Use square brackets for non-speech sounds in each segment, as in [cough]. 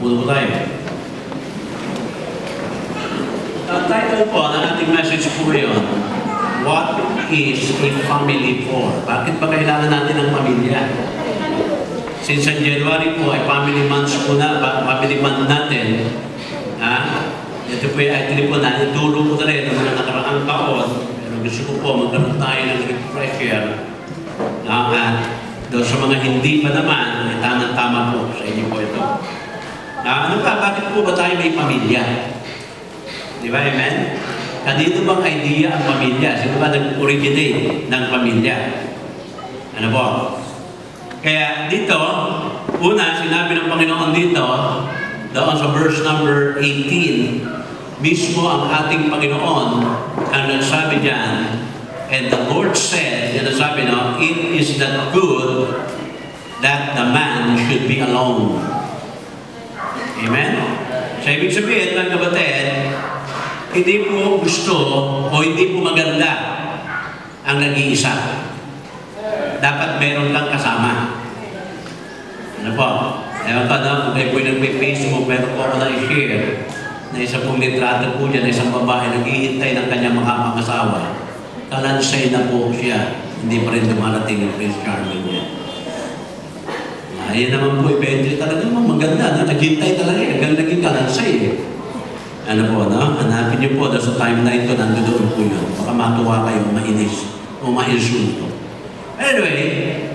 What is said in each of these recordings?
Puno tayo. Ang title po ng ating message po ngayon, What is a family for? Bakit ba kailangan natin ng pamilya? Since ang January po ay family months po na, family month natin, ha? Ito po ay actually po na, ituro ko na rin ng mga nakaraang taon, pero gusto ko po magkaroon tayo ng refresher na at doon sa mga hindi pa naman, ay tamang-tama po sa inyo po ito. Na, ano ba, bakit po ba tayo may pamilya? Di ba, amen? Kanino bang idea ang pamilya? Sino ba nag-originate ng pamilya? Ano po? Kaya dito, una, sinabi ng Panginoon dito, doon sa verse number 18, mismo ang ating Panginoon ang nagsabi diyan, and the Lord said, yan ang sabi no, it is not good that the man should be alone. Amen? So, ibig sabihin, mga kapatid, hindi po gusto o hindi po maganda ang nag-iisa. Dapat meron kang kasama. Ano po? Ewan ka na, kung kayo po yung nagpe-Facebook, meron po ako na i-share na isa pong litrato po dyan, isang babae naghihintay ng kanyang mga mag-asawa. Kalansay na po siya. Hindi pa rin dumarating yung Prince Charming niya. Ayan naman po, Pedro, talaga naman maganda. No? Naghintay talaga eh. Hanggang naging kalansay eh. Ano po, no? Hanapin niyo po, doon sa time na ito, nandoon po yun. Baka matuwa kayo, mainis, o mainsulto. Anyway,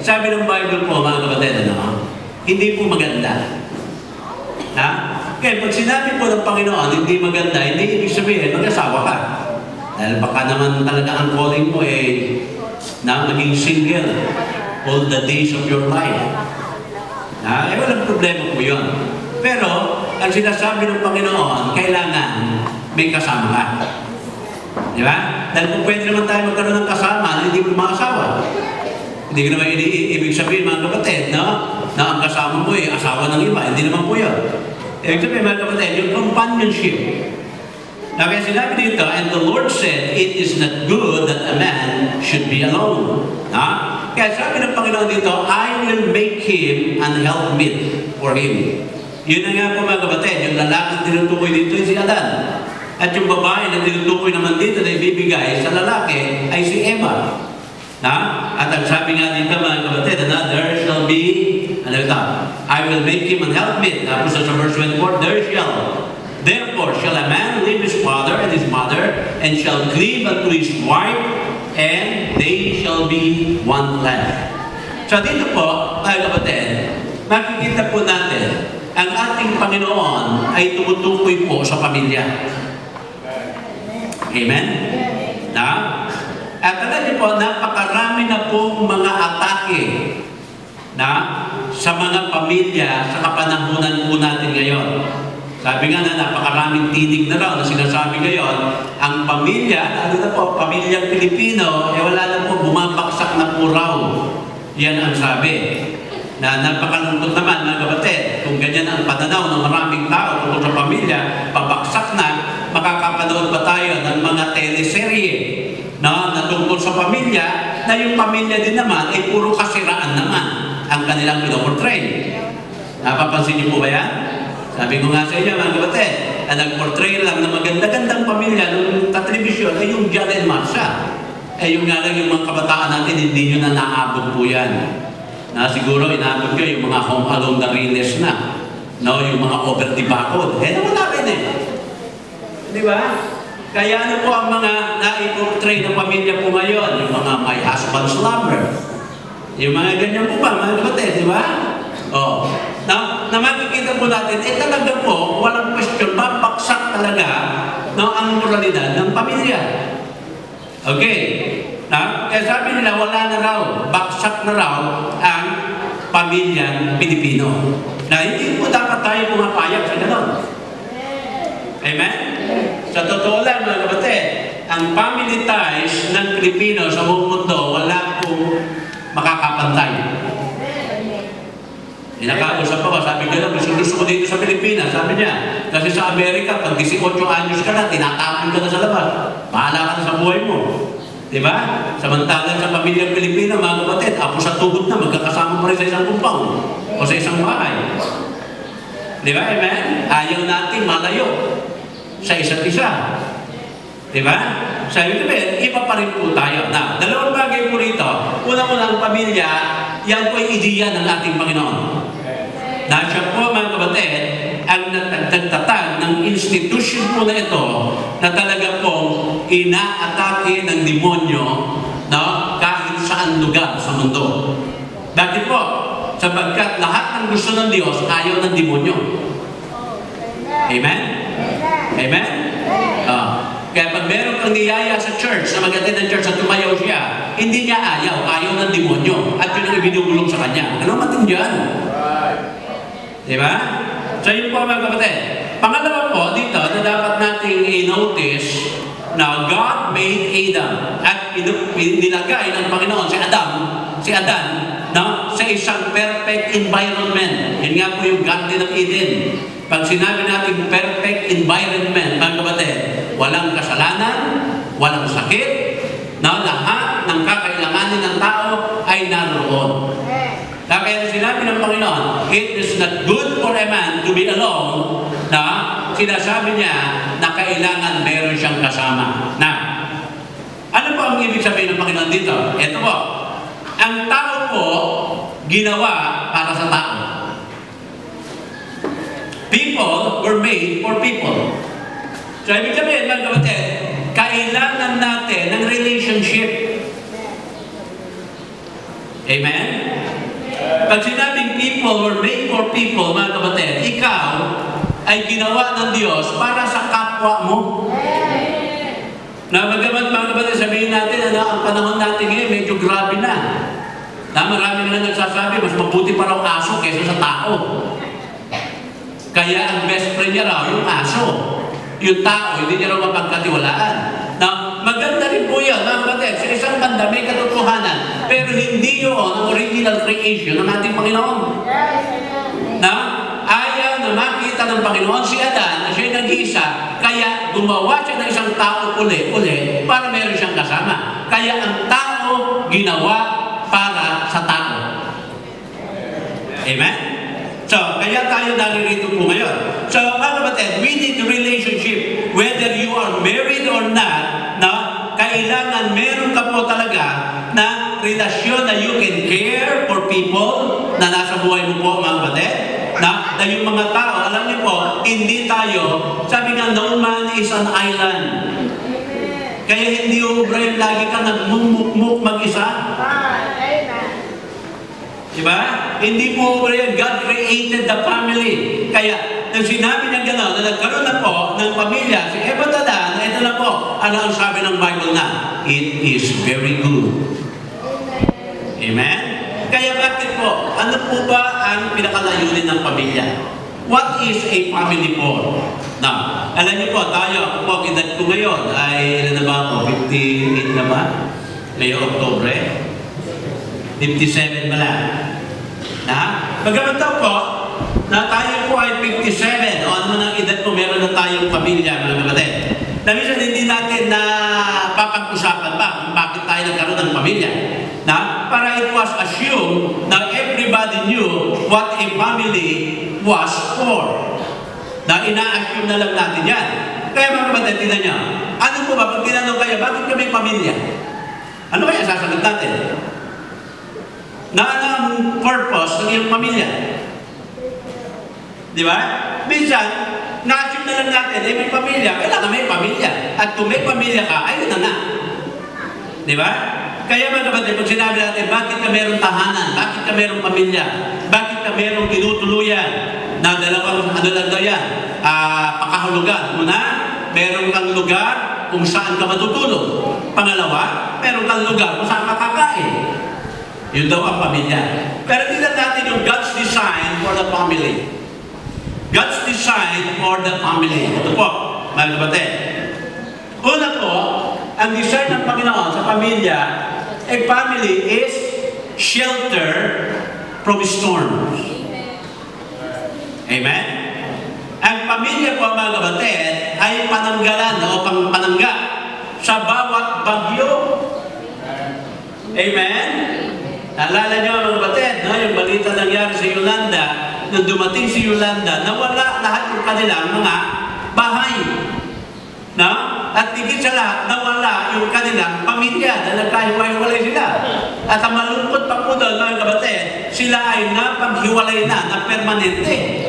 sabi ng Bible po, mga kapatid, ano? Hindi po maganda. Ha? Kaya pag sinabi po ng Panginoon, hindi maganda, hindi ibig sabihin, mag-asawa ka. Dahil baka naman talaga ang calling mo eh, na maging single all the days of your life. Ha? Eh, walang problema po yun. Pero, ang sinasabi ng Panginoon, kailangan may kasama ka. Di ba? Dahil kung pwede naman tayo magkaroon ng kasama, hindi mo makasawa. Hindi ko naman ibig sabihin mga kapatid, no? Na ang kasama mo eh, asawa ng iba. Hindi naman po yun. Ibig sabihin mga kapatid, yung companionship. Na kaya sinabi dito, and the Lord said, it is not good that a man should be alone. Ha? Kaya sabi ng Panginoon dito, I will make him an helpmeet for him. Yun na nga po mga kapatid, yung lalaking tinutukoy dito si Adan. At yung babae na tinutukoy naman dito na ibibigay sa lalaki ay si Eva. Ha? At ang sabi nga dito mga kapatid, na there shall be, ano ito? I will make him an helpmeet. Tapos sa verse 24, there shall Therefore shall a man leave his father and his mother, and shall cleave unto his wife, and they shall be one flesh. So dito po, mga kapatid, makikita po natin, ang ating Panginoon ay tumutukoy po sa pamilya. Amen? Na? At alam niyo po, napakarami na pong mga atake na sa mga pamilya sa kapanahunan po natin ngayon. Sabi nga na napakaraming tinig na raw na sinasabi ngayon, ang pamilya, ano na po, pamilyang Pilipino, eh wala na po, bumabaksak na po raw. Yan ang sabi. Na napakalungkot naman mga kapatid, kung ganyan ang pananaw ng maraming tao tungkol sa pamilya, pabaksak na, makakapanood ba tayo ng mga teleserye na, na tungkol sa pamilya, na yung pamilya din naman ay puro kasiraan naman ang kanilang pinoportray. Napapansin niyo po ba yan? Sabi ko nga sa inyo, mga kapatid, ang nag-portray lang ng maganda-gandang pamilya ng katrebisyon ay yung John and Marsha. Eh yung nga lang yung mga kabataan natin, hindi nyo na naabot po yan. Na siguro inaabot ko yung mga home alone na riles na. No, yung mga over the bakod. Eh, nawala rin eh. Di ba? Kaya ano po ang mga na-portray ng pamilya po ngayon? Yung mga my husband's lover. Yung mga ganyan po ba, mga kapatid, di ba? Oh. Na, na makikita po natin, eh talaga po, walang question, babaksak talaga no, ang moralidad ng pamilya. Okay. Na, kaya sabi nila, wala na raw, baksak na raw ang pamilyang Pilipino. Na hindi po dapat tayo pumapayag sa ganon. Amen? Sa totoo lang, mga kapatid, ang family ties ng Pilipino sa buong mundo, wala pong makakapantay. Eh, nakausap ako, sabi lang, gusto, gusto ko dito sa Pilipinas. Sabi niya, kasi sa Amerika, pag 18 anyos ka na, tinatapon ka na sa labas. Bahala ka na sa buhay mo. Di ba? Samantalang sa pamilyang Pilipino, mga kapatid, ako sa tuhod na, magkakasama pa rin sa isang kumpang o sa isang bahay. Di ba? Amen? Ayaw natin malayo sa isa't isa. Di ba? Sabi ko iba pa rin po tayo. Na, dalawang bagay po rito. Una-una ang pamilya, yan po ay ideya ng ating Panginoon. Na siya po, mga kapatid, ang nagtatag ng institution po na ito na talaga pong inaatake ng demonyo no, kahit saan lugar sa mundo. Bakit po? Sapagkat lahat ng gusto ng Diyos ayaw ng demonyo. Amen? Amen? Ah. Kaya pag meron kang niyaya sa church, na mag-attend ng church at tumayaw siya, hindi niya ayaw, ayaw ng demonyo. At yun ang ibinubulong sa kanya. Ano matin dyan? Di ba? So yun po mga kapatid. Pangalawa po dito na dapat nating i-notice na God made Adam at nilagay ng Panginoon si Adam, si Adan, no, sa isang perfect environment. Yun nga po yung Garden of Eden. Pag sinabi natin perfect environment, mga kapatid, walang kasalanan, walang sakit, na lahat ng kakailanganin ng tao ay naroon. Kaya sinabi ng Panginoon, it is not good for a man to be alone, na sinasabi niya na kailangan meron siyang kasama. Na, ano po ang ibig sabihin ng Panginoon dito? Ito po, ang tao po ginawa para sa tao. People were made for people. So, ibig sabihin, mga kapatid, kailangan natin ng relationship. Amen? Pag sinabing people were made for people, mga kapatid, ikaw ay ginawa ng Diyos para sa kapwa mo. Na magamat mga kapatid, sabihin natin, ano, ang panahon natin ngayon, medyo grabe na. Na marami na nagsasabi, mas mabuti pa raw aso kaysa sa tao. Kaya ang best friend niya raw, yung aso. Yung tao, hindi niya raw mapagkatiwalaan. Na maganda rin po yan, mga kapatid, sa isang banda may katotohanan, pero hindi yun ang original creation ng ating Panginoon. Na ayaw na makita ng Panginoon si Adan na siya'y nag-iisa, kaya gumawa siya ng isang tao uli-uli para meron siyang kasama. Kaya ang tao ginawa para sa tao. Amen? So, kaya tayo naririto po ngayon. So, mga kapatid, we need relationship. Whether you are married or not, kailangan meron ka po talaga na relasyon na you can care for people na nasa buhay mo po, mga kapatid. Na, na yung mga tao, alam niyo po, hindi tayo, sabi nga, no man is an island. Kaya hindi yung Brian, lagi ka nagmumukmuk mag-isa. Diba? Hindi po rin God created the family. Kaya, nang sinabi niya gano'n, na nagkaroon na po ng pamilya, si Eva Tadan, ito na po, ano ang sabi ng Bible na? It is very good. Amen? Kaya bakit po? Ano po ba ang pinakalayunin ng pamilya? What is a family for? Now, alam niyo po, tayo, ako po, ang edad ko ngayon ay, ilan na ba ako? 58 na ba? Ngayong Oktobre? 57 ba lang? Na? Daw po, na tayo po ay 57, o ano ang edad mo, meron na tayong pamilya, mga kapatid. Na minsan hindi natin na papag-usapan pa kung bakit tayo nagkaroon ng pamilya. Na? Para it was assumed na everybody knew what a family was for. Na ina-assume na lang natin yan. Kaya mga kapatid, tingnan niyo. Ano po ba, pag tinanong kayo, bakit kami pamilya? Ano kaya sasagot natin? Na ano ang purpose ng iyong pamilya? Di ba? Minsan, na-assume na lang natin, eh may pamilya, kailangan may pamilya. At kung may pamilya ka, ayun na na. Di ba? Kaya mga kapatid, pag sinabi natin, bakit ka merong tahanan? Bakit ka merong pamilya? Bakit ka merong tinutuluyan? Na dalawang, ano lang daw yan? Ah, pakahulugan. Una, meron kang lugar kung saan ka matutulog. Pangalawa, meron kang lugar kung saan ka kakain. Yun daw ang pamilya. Pero tingnan natin yung God's design for the family. God's design for the family. Ito po, mga. Una po, ang design ng Panginoon sa pamilya, a family is shelter from storms. Amen? Ang pamilya po, mga kapatid, ay pananggalan o pang panangga sa bawat bagyo. Amen? Naalala niyo mga kapatid, no? yung balita nangyari sa Yolanda, nung dumating si Yolanda, nawala lahat ng kanilang mga bahay. No? At higit sa lahat, nawala yung kanilang pamilya dahil nagkahiwa-hiwalay sila. At ang malungkot pa po doon, mga kapatid, sila ay napaghiwalay na, na permanente.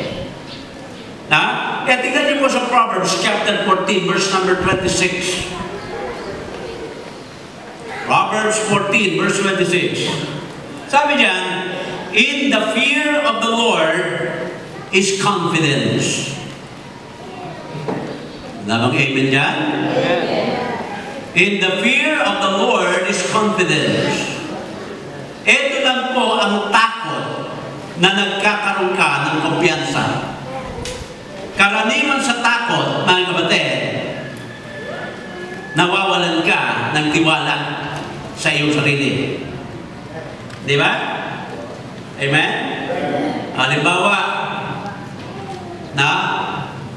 Na? Kaya tingnan niyo po sa Proverbs chapter 14, verse number 26. Proverbs 14, verse 26. Sabi diyan, In the fear of the Lord is confidence. Namang amen dyan? In the fear of the Lord is confidence. Ito lang po ang takot na nagkakaroon ka ng kumpiyansa. Karaniwan sa takot, mga kapatid, nawawalan ka ng tiwala sa iyong sarili. Di ba? Amen? Halimbawa, na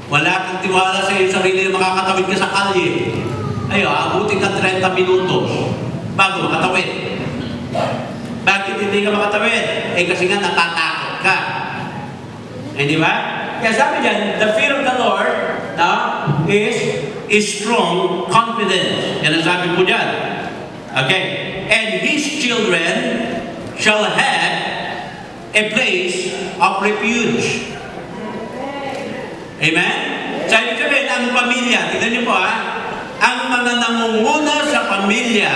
wala kang tiwala sa iyong sarili na makakatawid ka sa kalye. Ayo, abutin ka 30 minutos bago makatawid. Bakit hindi ka makatawid? Eh kasi nga natatakot ka. Eh di ba? Kaya sabi dyan, the fear of the Lord no, is, is strong confidence. Yan ang sabi po dyan. Okay. And his children shall have a place of refuge. Amen? So, ibig sabihin, ang pamilya, tignan niyo po ha, ang mga nangunguna sa pamilya,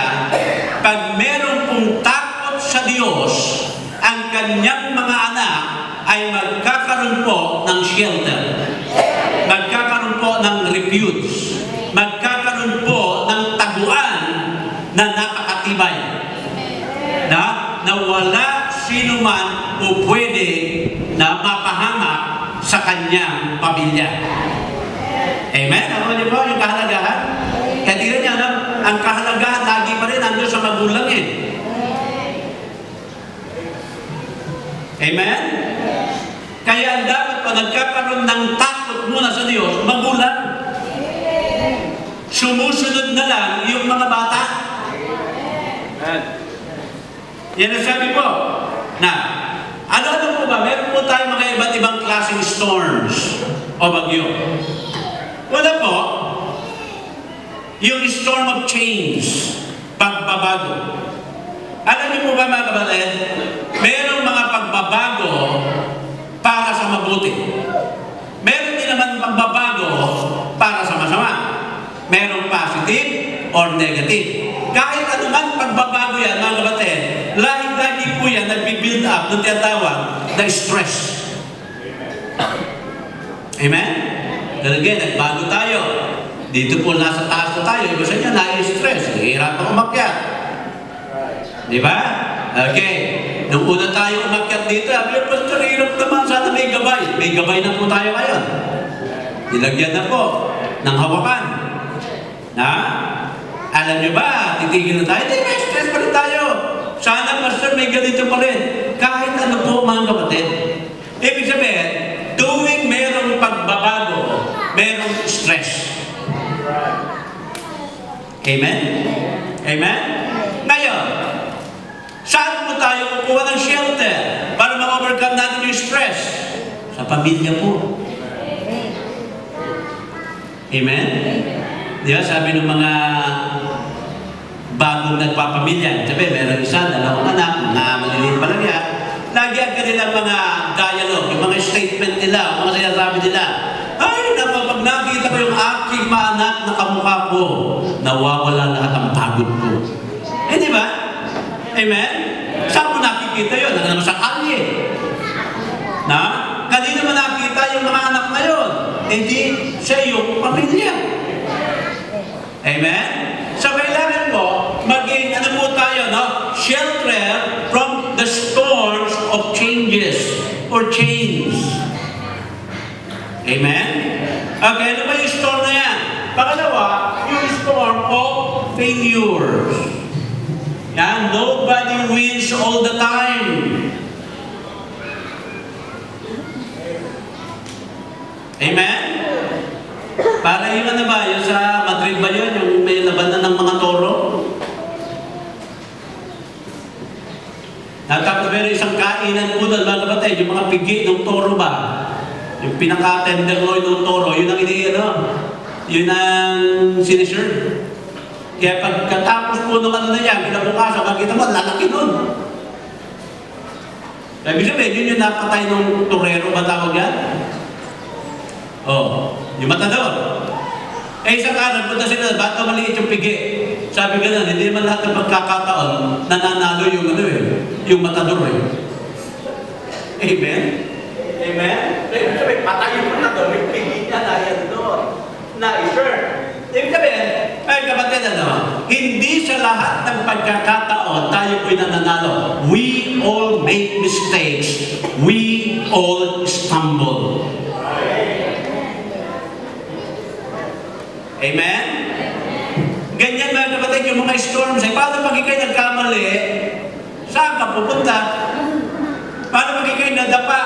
pag meron pong takot sa Diyos, ang kanyang mga anak ay magkakaroon po ng shelter. Magkakaroon po ng refuge. Magkakaroon po ng taguan na napakatibay. Na, na wala sino man o pwede na mapahamak sa kanyang pamilya. Amen? Ako niyo po yung kahalagahan? Kaya tingnan niya, no? ang kahalagahan lagi pa rin nandun sa magulang eh. Amen? Kaya dapat pa nagkakaroon ng takot muna sa Diyos, magulang. Sumusunod na lang yung mga bata. Yan ang sabi po. Na, ano-ano po ba? Meron po tayo mga iba't ibang klaseng storms o bagyo. Wala po. Yung storm of change, pagbabago. Alam niyo po ba mga kapatid, merong mga pagbabago para sa mabuti. Meron din naman pagbabago para sa masama. Merong positive or negative. Kahit anuman pagbabago yan, mga kapatid, lagi-lagi po yan nagbi-build up ng tinatawag na stress. Amen? Then again, nagbago tayo. Dito po nasa taas na tayo, iba sa inyo, na-stress. Nahihirapan umakyat. Di ba? Okay. Nung una tayo umakyat dito, sabi ko, Pastor, hirap naman, sana may gabay. May gabay na po tayo ngayon. Nilagyan na po ng hawakan. Na? Alam niyo ba, titigil na tayo, hindi, may stress pa rin tayo. Sana, Pastor, may ganito pa rin. Kahit ano po, mga kapatid. Ibig sabihin, tuwing merong pagbabago, merong stress. Amen? Amen? Ngayon, saan po tayo kukuha ng shelter para ma-overcome natin yung stress? Sa pamilya po. Amen? Di ba, sabi ng mga bagong nagpapamilya, sabi, meron isa, dalawang anak, mga maliliit pa lang yan, lagi ang kanilang mga dialogue, yung mga statement nila, mga sinasabi nila, ay, naku, nakita ko yung aking maanak na kamukha ko, nawawala lahat ang pagod ko. Eh, di ba? Amen? Saan mo nakikita yun? Ano naman sa kalye? Na? Kanina mo nakita yung mga anak na yun? Hindi sa iyong pamilya. Amen? So, kailangan mo maging, ano po tayo, no? Shelter from the storms of changes or change. Amen? Okay, ano ba yung storm na yan? Pangalawa, yung storm of failures. Yan, nobody wins all the time. Amen? Para yung ano ba, yung sa Madrid ba yun, yung may labanan ng mga toro? Natapos meron isang kainan po doon, mga kapatid. yung mga pigi ng toro ba? Yung pinaka-tenderloin ng toro, yun ang ini, ano? Yun ang siniserve. Kaya pagkatapos po ano na yan, kinabukasan, makita mo, lalaki nun. Ibig sabihin, yun yung napatay ng torero ba tawag yan? Oh, yung matador. Eh, isang araw, punta sila, ba't maliit yung pigi? Sabi ka na, hindi naman lahat ng pagkakataon, nananalo yung ano eh, yung matador eh. Amen? Amen? Ibig sabihin, patay yung matador, may pigi niya na yan doon. Na, sure. Ibig sabihin, ay kapatid, ano, hindi sa lahat ng pagkakataon tayo po'y nananalo. We all make mistakes. We all stumble. Amen? Ganyan mga kapatid, yung mga storms, ay paano pag ikay nagkamali, saan ka pupunta? Paano pag ikay nadapa?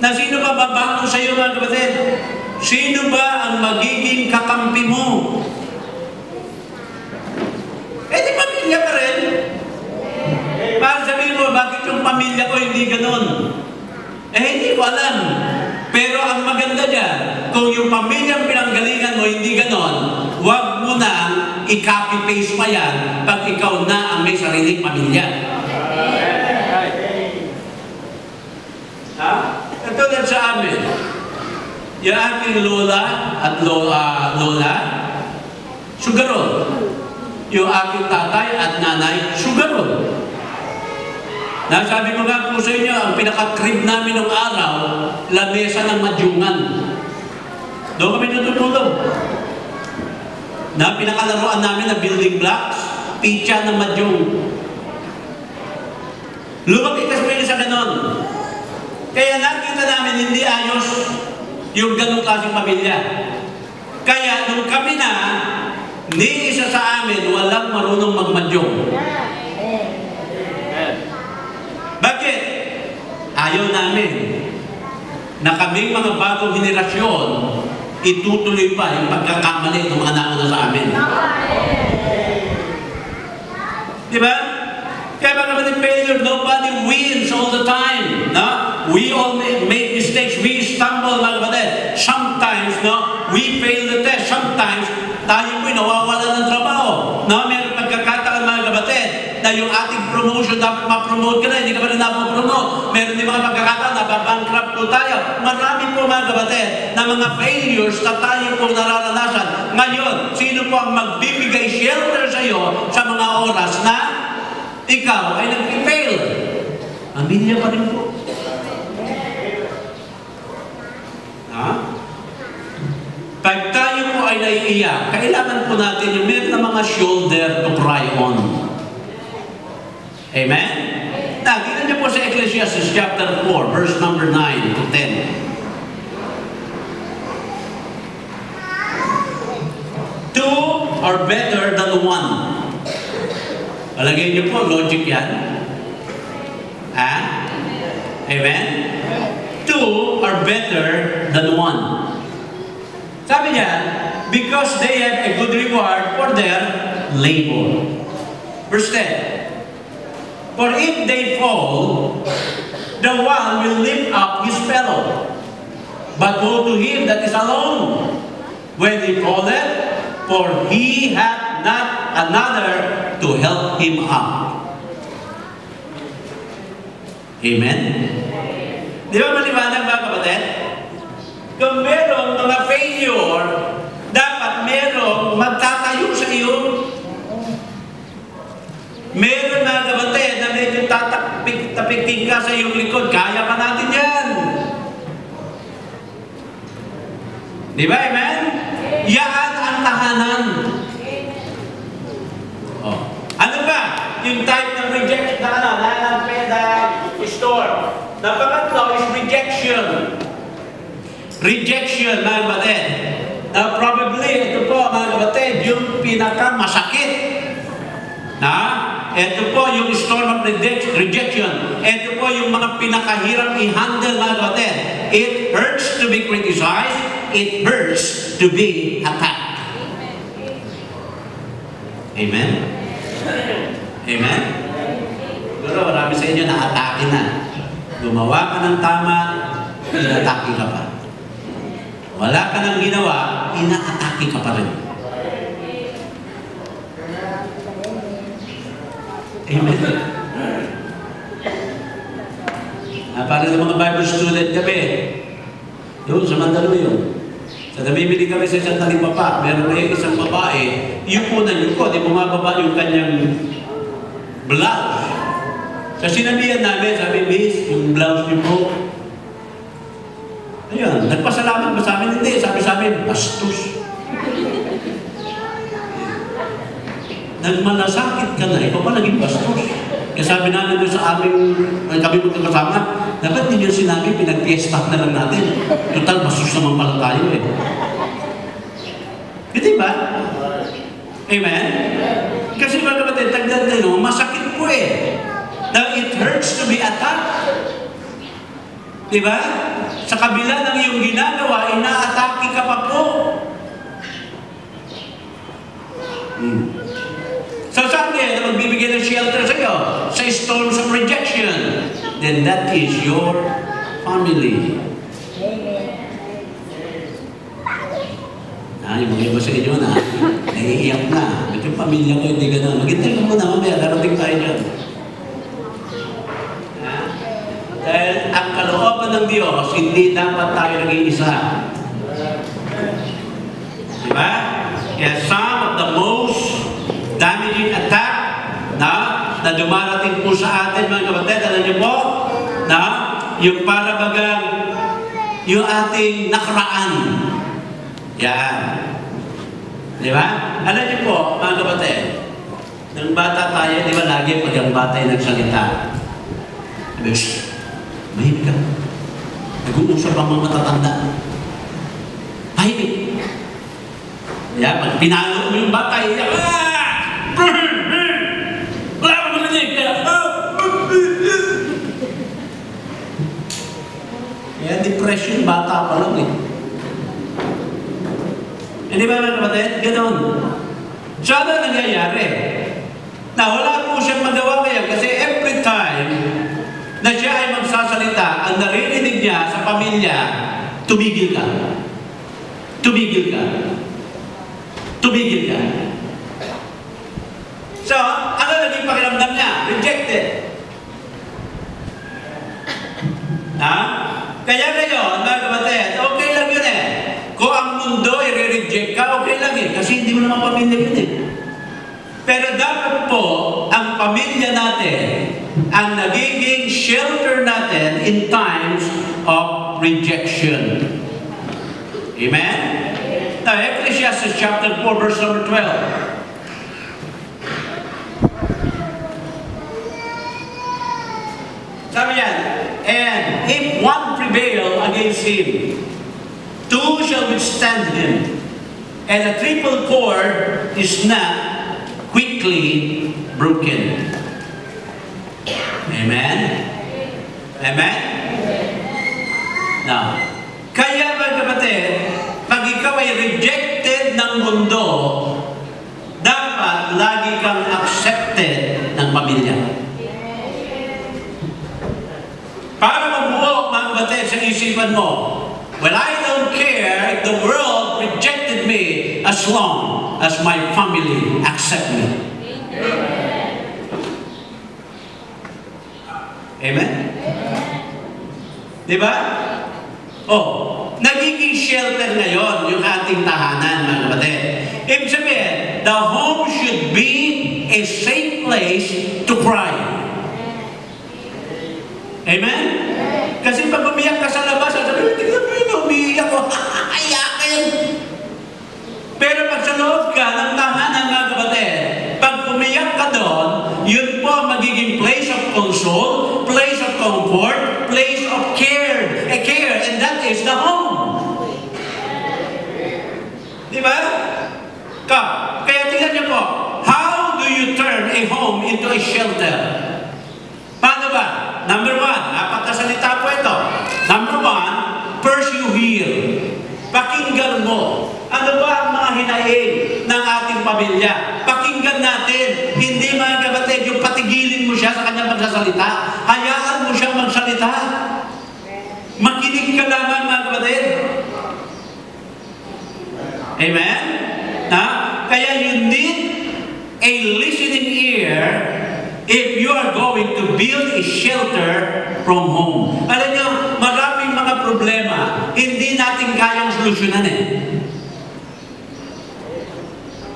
Na sino ba babangon sa iyo mga kapatid? Sino ba ang magiging kakampi mo? Eh di pamilya ka rin. Para sabihin mo, bakit yung pamilya ko hindi ganun? Eh hindi ko alam. Pero ang maganda dyan, kung yung pamilyang pinanggalingan mo hindi ganon, huwag mo na i-copy-paste pa yan pag ikaw na ang may sariling pamilya. Ha? Katulad sa amin, yung aking lola at lola, lola sugarol. Yung aking tatay at nanay, sugarol. Nasabi ko nga po sa inyo, ang pinaka-crib namin ng araw, lamesa ng madyungan. Doon kami natutulog. Na pinakalaruan namin na building blocks, pitya ng madyong. Lumaki kasi sa ganon. Kaya nakita namin hindi ayos yung ganong klaseng pamilya. Kaya nung kami na, ni isa sa amin walang marunong magmadyong. Bakit? Ayaw namin na kaming mga bagong henerasyon itutuloy pa yung pagkakamali ng mga nauna sa amin. Di ba? Kaya mga kapatid, failure, nobody wins all the time. No? We all make, make mistakes. We stumble, mga kapatid. Sometimes, no, we fail the test. Sometimes, tayo po'y nawawala ng trabaho. No? Meron pagkakataon, mga kapatid, na yung ating promotion dapat ma-promote ka na, hindi ka pa rin napopromote. Meron din mga pagkakataon na babankrupt po tayo. Marami po mga kapatid na mga failures na tayo po nararanasan. Ngayon, sino po ang magbibigay shelter sa iyo sa mga oras na ikaw ay nag-fail? Pamilya pa rin po. Ha? Pag tayo po ay naiiyak, kailangan po natin yung meron na mga shoulder to cry on. Amen? Na, tingnan niyo po sa Ecclesiastes chapter 4, verse number 9 to 10. Two are better than one. Palagay niyo po, logic yan. Ha? Amen? Two are better than one. Sabi niya, because they have a good reward for their labor. Verse 10. For if they fall, the one will lift up his fellow. But woe to him that is alone when he falleth, for he hath not another to help him up. Amen? Di ba maliwanag mga kapatid? Kung merong mga failure, dapat merong magtatayo sa iyo. Meron mga kapatid na medyo tatapik-tapikin ka sa iyong likod. Kaya pa natin yan. Di ba, amen? Yan ang tahanan. Oh. Ano ba? Yung type ng rejection na ano, na ng peda store. Na pangatlo is rejection. Rejection, mga kapatid. Na probably, ito po, mga kapatid, yung pinakamasakit. Na? Ito po yung storm of reject- rejection. Ito po yung mga pinakahirap i-handle, mga kapatid. It hurts to be criticized. It hurts to be attacked. Amen? Amen? Pero marami sa inyo na-atake na. gumawa ka ng tama, inatake ka pa. Wala ka nang ginawa, inaatake ka pa rin. Amen. Ah, para ng mga Bible student kami, doon sa Mandaluyong, sa namimili kami sa isang talipapa, meron na yung isang babae, yung unang yuko, di bumababa yung kanyang blouse. Sa sinabihan namin, sabi, Miss, yung blouse niyo po, ayun, nagpasalamat ba sa amin? Hindi, sabi sa amin, bastos. Nagmalasakit ka na, ikaw pa naging bastos. Kaya sabi namin doon sa aming, kami magkakasama, dapat din yung sinabi, pinag-fiesta na lang natin. Total, bastos naman pala tayo eh. Hindi ba? Amen? Kasi mga kapatid, tagdan tayo, masakit po eh. Now, it hurts to be attacked. Diba? Sa kabila ng iyong ginagawa, inaatake ka pa po. So sabi na magbibigay ng shelter sa iyo sa storms of rejection, then that is your family. Ah, yung mga iba sa inyo na, naiiyak na. Ba't yung pamilya ko hindi gano'n? Maghintay ka muna mamaya, darating tayo dyan. Ah, Dahil ang kalooban ng Diyos, hindi dapat tayo nag-iisa. Diba? Kaya some of the most damaging attack na, na dumarating po sa atin mga kapatid, alam niyo po, na yung para bagang yung ating nakaraan. Yan. Di ba? Alam niyo po, mga kapatid, nung bata tayo, di ba lagi pag ang bata ay nagsalita, sabi, Shh! Mahimik ka. Nag-uusap ang mga matatanda. Mahimik. Kaya pag pinalo mo yung bata, iyak, ah! Wala ka marinig! Kaya, ah! Kaya depression, bata pa lang eh. Hindi ba mga kapatid? Ganon. So ano nangyayari? Na wala po siyang magawa ngayon kasi every time na siya ay magsasalita, ang naririnig niya sa pamilya, tumigil ka. Tumigil ka. Tumigil ka. So, ano naging pakiramdam niya? Rejected. Ha? Kaya ngayon, mga kapatid, okay lang yun eh. Kung ang mundo i-reject ka, okay lang eh. Kasi hindi mo naman pamilya yun eh. Pero dapat po, ang pamilya natin, ang nagiging shelter natin in times of rejection. Amen? Now, Ecclesiastes chapter 4, verse number 12. Sabi yan, and if one prevail against him, two shall withstand him, and a triple cord is not quickly broken. Amen? Amen? Now, kaya mga kapatid, pag ikaw ay rejected ng mundo, dapat lagi kang accepted ng pamilya. Para mabuo, mga kapatid, sa isipan mo, well, I don't care if the world rejected me as long as my family accept me. Amen? Di ba? Oh, nagiging shelter ngayon yung ating tahanan, mga kapatid. Ibig sabihin, the home should be a safe place to cry. Amen? Kasi pag umiyak ka sa labas, sabi, tingnan mo yun, umiiyak ko, [laughs] ayakin. Pero pag sa loob ka ng tahanan, mga kapatid, pag umiyak ka doon, yun po ang magiging place of console, place of comfort, place of care, a care, and that is the home. Di ba? Ka, kaya tingnan niyo po, how do you turn a home into a shelter? Paano ba? Number one, apat na salita po ito. Number one, you hear. Pakinggan mo. Ano ba ang mga hinaing ng ating pamilya? Pakinggan natin. Hindi mga kapatid, yung patigilin mo siya sa kanyang magsasalita. Hayaan mo siyang magsalita salita. Makinig ka lamang mga kapatid. Amen? Ha? Kaya you need a listening ear if you are going to build a shelter from home. Alam nyo, maraming mga problema, hindi natin kayang solusyonan eh.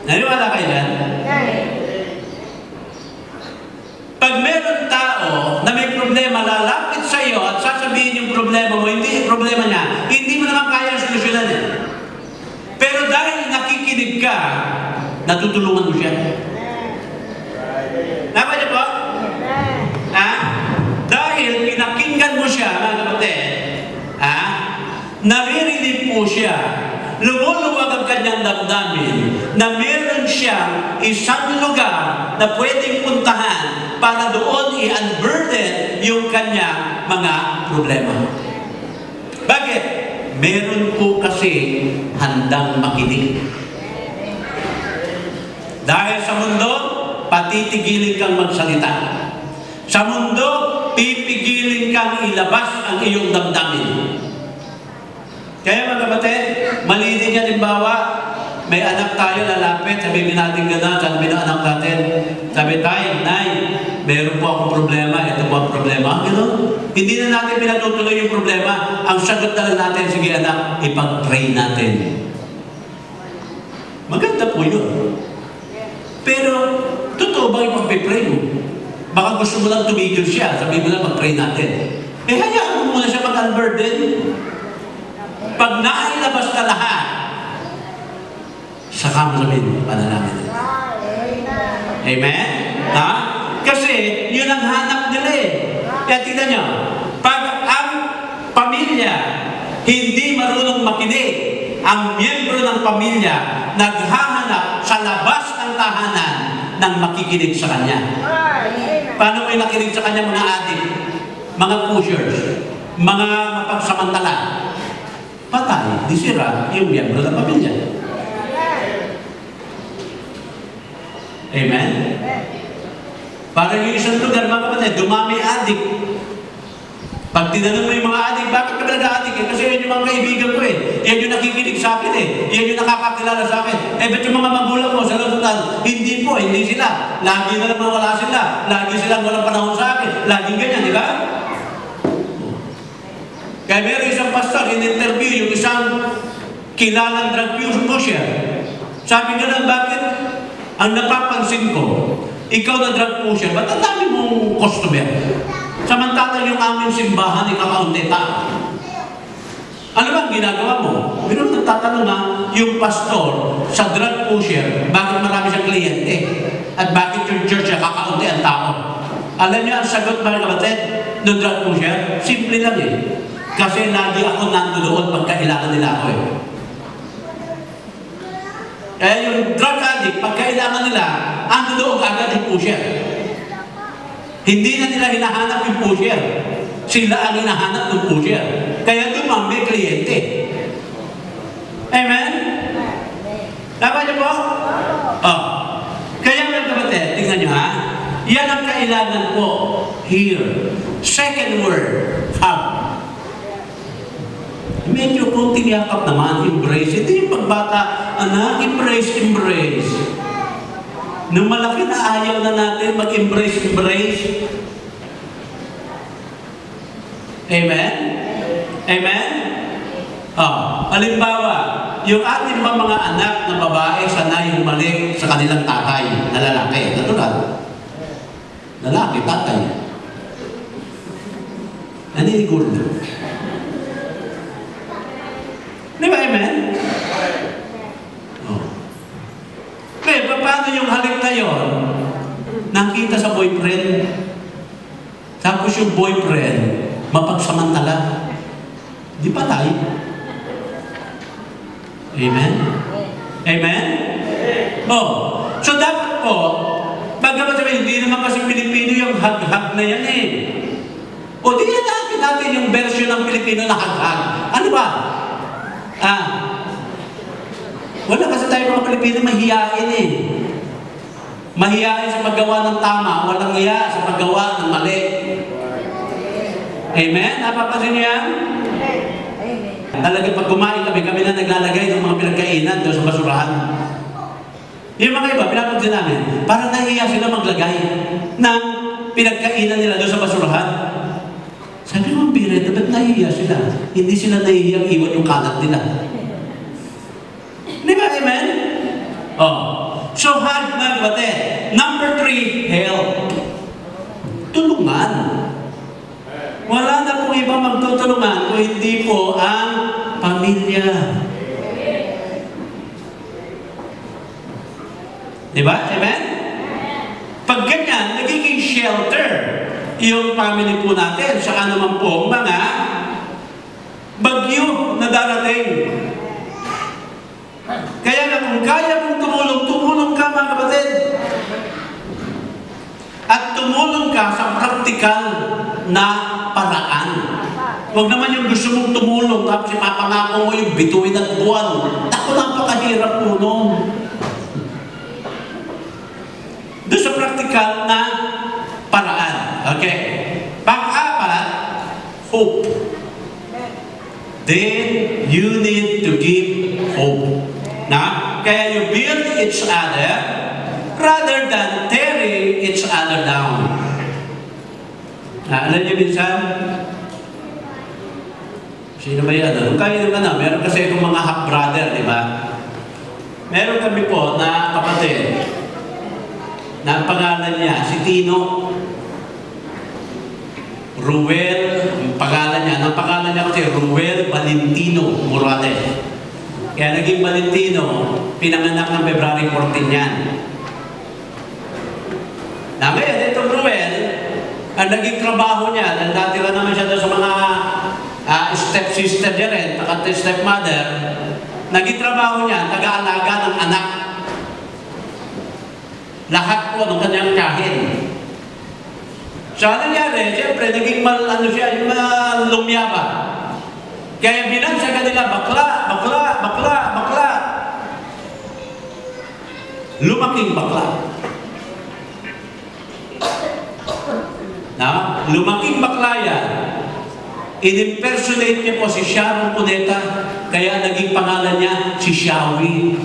Naniwala kayo dyan? Pag meron tao na may problema, lalapit sa iyo at sasabihin yung problema mo, hindi yung problema niya, hindi mo naman kayang solusyonan eh. Pero dahil nakikinig ka, natutulungan mo siya. Tama niyo po? Ha? Dahil pinakinggan mo siya, mga kapatid, ha? naririnig po siya, lumuluwag ang kanyang damdamin na meron siyang isang lugar na pwedeng puntahan para doon i-unburden yung kanyang mga problema. Bakit? Meron po kasi handang makinig. Dahil sa mundo, patitigilin kang magsalita. Sa mundo, pipigilin kang ilabas ang iyong damdamin. Kaya mga kapatid, mali din yan, halimbawa, may anak tayo lalapit, sabihin natin gano'n, sabi ng anak natin, sabi tayo, Nay, meron po akong problema, ito po ang problema, gano'n. Hindi na natin pinatutuloy yung problema, ang sagot na lang natin, sige anak, ipag-pray natin. Maganda po yun. Pero, totoo ba yung pag-pray mo? Baka gusto mo lang tumigil siya, sabi mo lang mag-pray natin. Eh, hayaan mo muna siya mag-unburden. Pag nailabas na lahat, saka mo sabihin, panalangin. Amen? Ha? Kasi, yun ang hanap nila eh. Kaya tingnan nyo, pag ang pamilya hindi marunong makinig, ang miyembro ng pamilya naghahanap sa labas ng tahanan ng makikinig sa kanya. Paano may nakinig sa kanya mga adik, mga pushers, mga mapagsamantala? Patay, di sira yung miyembro ng pamilya. Amen? Para yung isang lugar, mga kapatid, dumami adik. Pag tinanong mo yung mga adik, bakit ka ba nag-aadik? Eh, kasi yan yung mga kaibigan ko eh. Yan yung nakikinig sa akin eh. Yan yung nakakakilala sa akin. Eh, ba't yung mga magulang mo sa lututan? Hindi po, hindi sila. Lagi na naman wala sila. Lagi silang walang panahon sa akin. Laging ganyan, di ba? Kaya meron isang pastor, in-interview yung isang kilalang drug pusher. Sabi nga lang, bakit? Ang napapansin ko, ikaw na drug pusher, ba't ang dami mong customer? Samantala yung aming simbahan, ikakaunti tao. Ano ba ang ginagawa mo? Pero nagtatanong na yung pastor sa drug pusher, bakit marami siyang kliyente? At bakit yung church niya kakaunti ang tao? Alam niyo ang sagot mga kapatid ng drug pusher? Simple lang eh. Kasi lagi ako nandoon pag kailangan nila ako eh. Kaya yung drug addict, pag kailangan nila, ando doon agad yung pusher. Hindi na nila hinahanap yung pusher. Sila ang hinahanap ng pusher. Kaya may kliyente. Amen? Tama niyo po? Oh. Kaya mga kapatid, tingnan niyo ha. Yan ang kailangan po here. Second word, hug. Medyo konting yakap naman, embrace. Hindi yung pagbata, anak, embrace, embrace. Nung malaki na ayaw na natin mag-embrace, embrace. Amen? Amen? Oh, halimbawa, yung ating mga anak na babae sanay humalik sa kanilang tatay na lalaki. Natural. Lalaki, tatay. Naniniguro na. Di ba, amen? Oh. Eh, paano yung halik na yon? Nakita sa boyfriend. Tapos yung boyfriend, mapagsamantala. Di pa tayo? Amen? Amen? Oh, so dapat po, pag naman sabihin, hindi naman kasi Pilipino yung hag-hag na yan eh. O di natin natin yung version ng Pilipino na hag-hag. Ano ba? Ah, wala kasi tayo mga Pilipino mahiyain eh. Mahiyain sa paggawa ng tama, walang iya sa paggawa ng mali. Amen? Napapansin niyo yan? Talaga pag kumain kami, kami na naglalagay ng mga pinagkainan doon sa basurahan. Yung mga iba, pinapansin namin, parang nahiya sila maglagay ng pinagkainan nila doon sa basurahan. Nahiya sila? Hindi sila nahihiyang iwan yung kalat nila. Di ba, amen? Oh. So, hard mga kapatid. Number three, help. Tulungan. Wala na pong ibang magtutulungan kung hindi po ang pamilya. Di ba? Amen? Pag ganyan, nagiging shelter yung family po natin sa anuman po mga bagyo na darating. Kaya nga kung kaya mong tumulong, tumulong ka mga kapatid. At tumulong ka sa praktikal na paraan. Huwag naman yung gusto mong tumulong tapos ipapangako mo yung bituin at buwan. Ako napakahirap po noon. Doon sa praktikal na. Okay. Pang-apat, hope. Then you need to give hope. Na, kaya you build each other rather than tearing each other down. Na, alam niyo minsan, sino ba yan? Ano? Kaya naman na, meron kasi itong mga half-brother, di ba? Meron kami po na kapatid, na ang pangalan niya, si Tino. Ruel, pangalan niya, ang pangalan niya kasi Ruel Valentino Morales. Kaya naging Valentino, pinanganak ng February 14 yan. Na ngayon, itong Ruel, ang naging trabaho niya, dahil natira naman siya sa mga uh, step-sister niya rin, takante stepmother, naging trabaho niya, taga-alaga ng anak. Lahat po ng kanyang kahin. So, ano nangyari? Siyempre, naging mal, ano siya, yung uh, lumyaba. Kaya binansya ka nila, bakla, bakla, bakla, bakla. Lumaking bakla. Na, lumaking bakla yan. In-impersonate niya po si Sharon Cuneta, kaya naging pangalan niya si Shawi.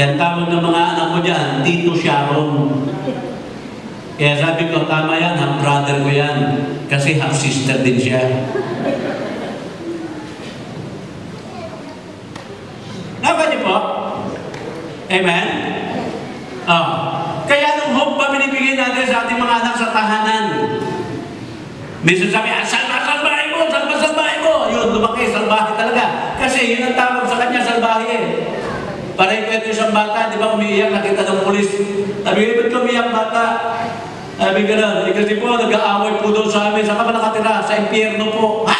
Yan tawag ng mga anak ko dyan, Tito Sharon. Kaya sabi ko, tama yan, half brother ko yan. Kasi half sister din siya. Napa niyo po? Amen? Oh. Kaya nung hope pa binibigay natin sa ating mga anak sa tahanan. Minsan sabi, ah, salba, salbahe mo, salba, salbahe mo. Yun, lumaki, salbahe talaga. Kasi yun ang tawag sa kanya, salbahe. Parang kwento isang bata, di ba umiiyak, nakita ng pulis. Sabi ko, ba't umiiyak bata? Sabi ka na, eh, kasi po, nag-aaway po doon sa amin. Saan ka ba nakatira? Sa impyerno po. Ha?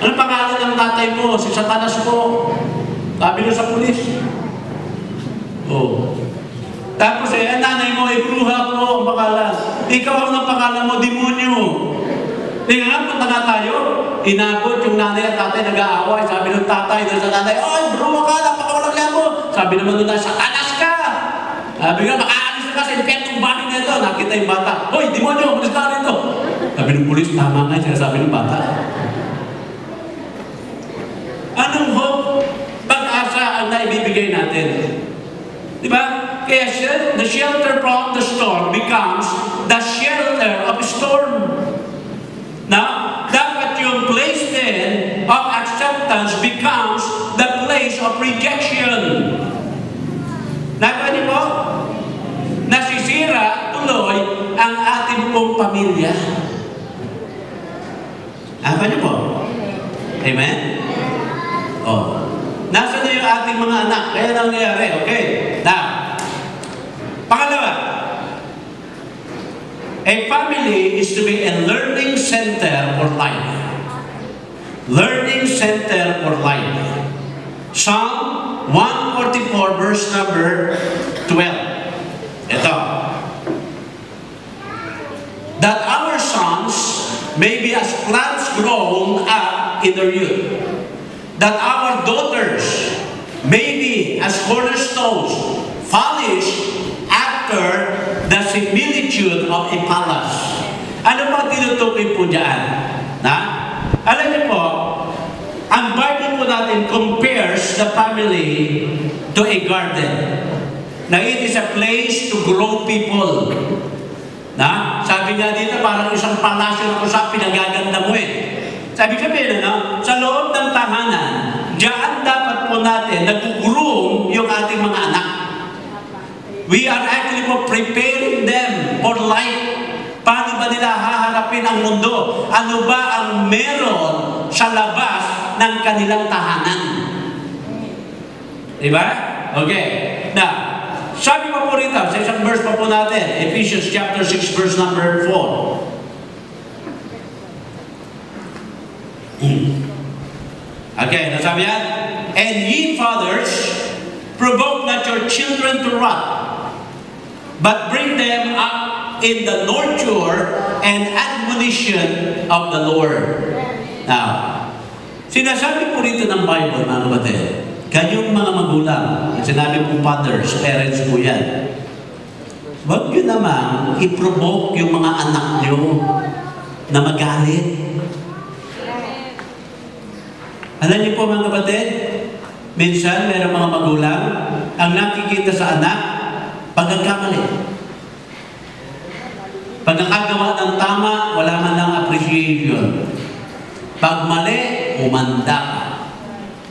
Ano pangalan ng tatay mo? Si Satanas po. Sabi doon sa pulis. Oh. Tapos eh, nanay mo, eh, bruha po ang pangalan. Ikaw ang ng pangalan mo, demonyo. Tingnan nga, punta nga tayo. Inabot yung nanay at tatay nag-aaway. Sabi ng tatay doon sa nanay, Ay, bruha ka, napakawalang yan mo. Sabi naman doon na, Satanas ka! Sabi nga, makaalis na ka sa impyertong bahay na ito. Nakita yung bata, Hoy, demonyo, umalis ka rito. Sabi ng pulis, tama nga, sinasabi ng bata. Anong hope, pag-asa ang naibibigay natin? Di ba? Kaya the shelter from the storm becomes the shelter of storm. Now, dapat yung place din of acceptance becomes the place of rejection. Nagpa niyo po? Nasisira tuloy ang ating pong pamilya. Nagpa niyo po? Amen? Oh. Nasaan na yung ating mga anak? Kaya nangyayari, okay? Now, pangalawa, a family is to be a learning center for life. Learning center for life. Psalm 144 verse number 12. Ito. That our sons may be as plants grown up in their youth that our daughters may be as cornerstones, polished after the similitude of a palace. Ano ang tinutukoy po dyan? Na? Alam niyo po, ang Bible po natin compares the family to a garden. Na it is a place to grow people. Na? Sabi nga dito, parang isang palasyo na saan pinagaganda mo eh. Sabi sabihin, ano, sa loob ng tahanan, diyan dapat po natin nag-groom yung ating mga anak. We are actually po preparing them for life. Paano ba nila haharapin ang mundo? Ano ba ang meron sa labas ng kanilang tahanan? Diba? Okay. Now, sabi pa po rito, sa isang verse pa po natin, Ephesians chapter 6, verse number 4. [clears throat] Okay, nasabi yan? And ye fathers, provoke not your children to wrath, but bring them up in the nurture and admonition of the Lord. Now, sinasabi po rito ng Bible, mga kapatid, kayong mga magulang, ang sinabi po fathers, parents po yan, huwag nyo naman i-provoke yung mga anak nyo na magalit. Alam niyo po mga kapatid, minsan mayroong mga magulang ang nakikita sa anak pagkakamali. Pag nakagawa ng tama, wala man lang appreciation. Pag mali, umanda.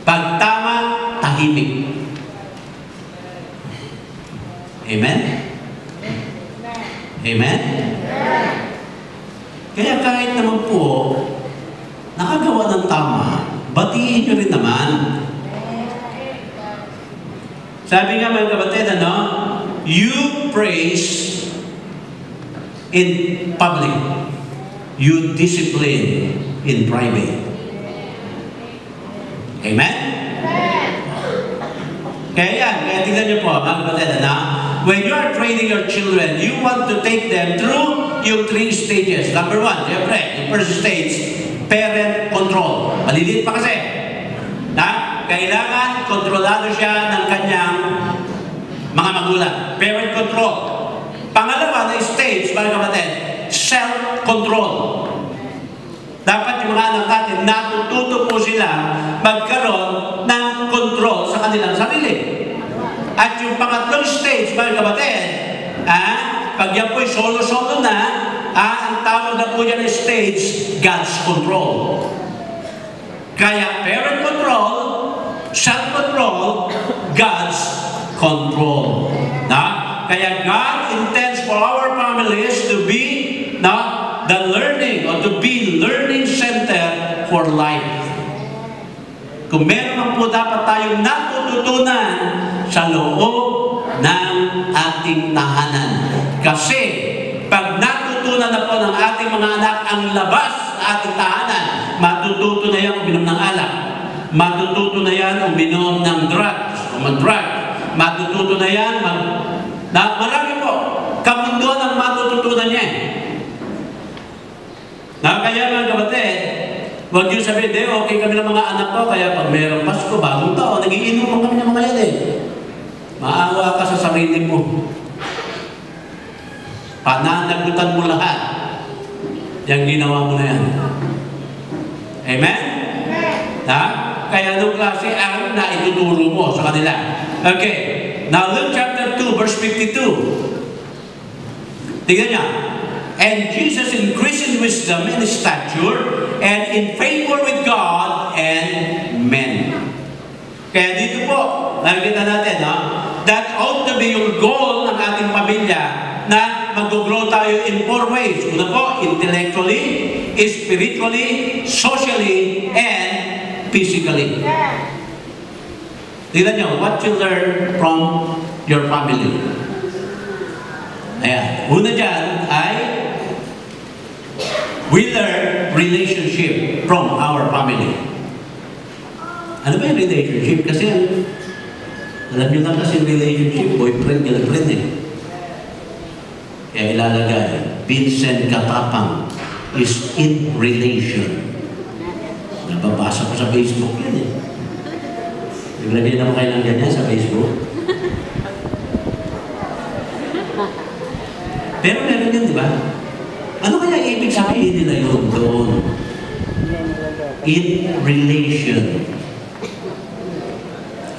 Pag tama, tahimik. Amen? Amen? Kaya kahit naman po, nakagawa ng tama, batiin nyo rin naman. Sabi nga mga kapatid, ano? You praise in public. You discipline in private. Amen? Kaya yan, kaya tingnan niyo po, mga kapatid, ano? When you are training your children, you want to take them through yung three stages. Number one, siyempre, yung first stage, parent control. Maliliit pa kasi. Na, kailangan kontrolado siya ng kanyang mga magulang. Parent control. Pangalawa na stage, mga kapatid, self-control. Dapat yung mga anak natin, natututo po sila magkaroon ng control sa kanilang sarili. At yung pangatlong stage, mga kapatid, ah, pag yan po'y solo-solo na, ah, ang tawag na po yan stage, God's control. Kaya parent control, self-control, God's control. Kaya God intends for our families to be na, the learning or to be learning center for life. Kung meron po dapat tayong natututunan sa loob ng ating tahanan. Kasi pag natutunan na po ng ating mga anak ang labas sa ating tahanan, matututo na yan uminom ng alak. Matututo na yan uminom ng drugs mag-drug. Matututo na yan mag... Na, marami po. Kamunduan ang matututunan niya. eh. Na kaya mga kapatid, Huwag niyo sabihin, de, okay kami ng mga anak ko, kaya pag mayroong Pasko, bagong taon, nagiinuman kami ng mga yan eh. Maawa ka sa sarili mo. Pananagutan mo lahat. Yang ginawa mo na yan. Amen? Ha? Kaya anong klase ang na ituturo mo sa kanila? Okay. Now Luke chapter 2, verse 52. Tingnan niya. And Jesus increased in wisdom and stature and in favor with God and men. Kaya dito po, nakikita natin, no? that ought to be yung goal ng ating pamilya na mag-grow tayo in four ways. Una po, intellectually, spiritually, socially, and physically. Tingnan nyo, what you learn from your family. Ayan. Una dyan ay we learn relationship from our family. Ano ba yung relationship? Kasi alam nyo na kasi relationship, boyfriend, girlfriend eh. Kaya ilalagay, Vincent Katapang is in relation. Nababasa ko sa Facebook yan eh. Naglagay naman kayo ng ganyan sa Facebook. Pero meron yan, di ba? Ano kaya ibig sabihin nila yun doon? In relation.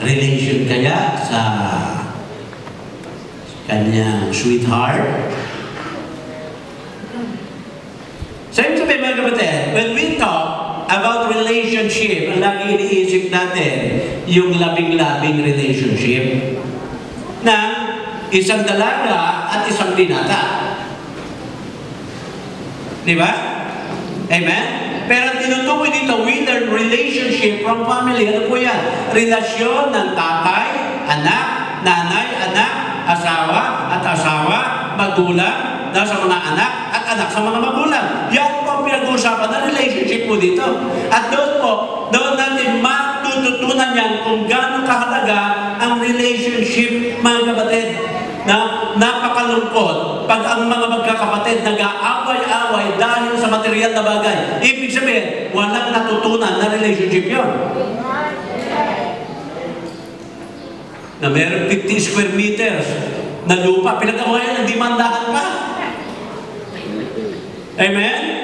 Relation kaya sa kanyang sweetheart? So, ibig sabihin mga kapatid, when we talk about relationship, lagi iniisip natin, yung labing-labing relationship na isang dalaga at isang binata. Di ba? Amen? Pero tinutukoy dito, learn relationship from family. Ano po yan? Relasyon ng tatay, anak, nanay, anak, asawa at asawa, magulang, na sa mga anak at anak sa mga magulang. Yan ang pinag-uusapan ng relationship po dito. At doon po, doon natin matututunan yan kung gaano kahalaga ang relationship, mga kapatid na napakalungkot pag ang mga magkakapatid nag-aaway-away dahil sa material na bagay. Ibig sabihin, walang natutunan na relationship yon. Na meron 50 square meters na lupa, pinag-awayan, hindi mandahan pa. Amen?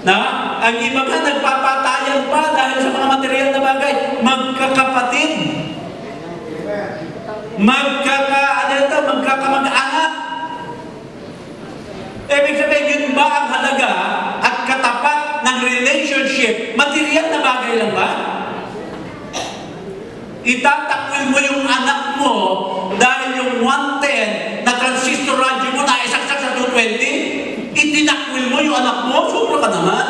Na, ang iba nga nagpapatayan pa dahil sa mga material na bagay. Magkakapatid. Magkaka, ano ito, magkakamag-anak. Ibig sabihin, yun ba ang halaga at katapat ng relationship? Material na bagay lang ba? Itatakwil mo yung anak mo dahil yung 110 na transistor radio mo na isaksak sa 220, itinakwil mo yung anak mo, sobra ka naman.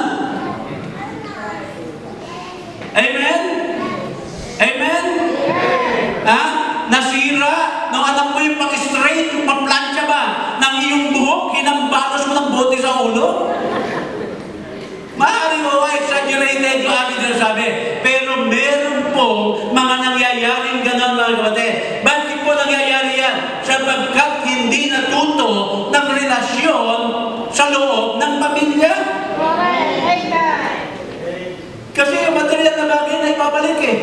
Amen? Amen? Ha? Nasira ng anak mo yung pang-straight, yung pang-plancha ba? Nang iyong buhok, hinambalos mo ng bote sa ulo? Maaari mo, exaggerated yung aking sinasabi. Pero meron po mga nangyayaring ganon mga kapatid. Bakit po nangyayari yan? Sapagkat hindi natuto ng relasyon sa loob ng pamilya. Kasi yung material na bagay na ipabalik eh.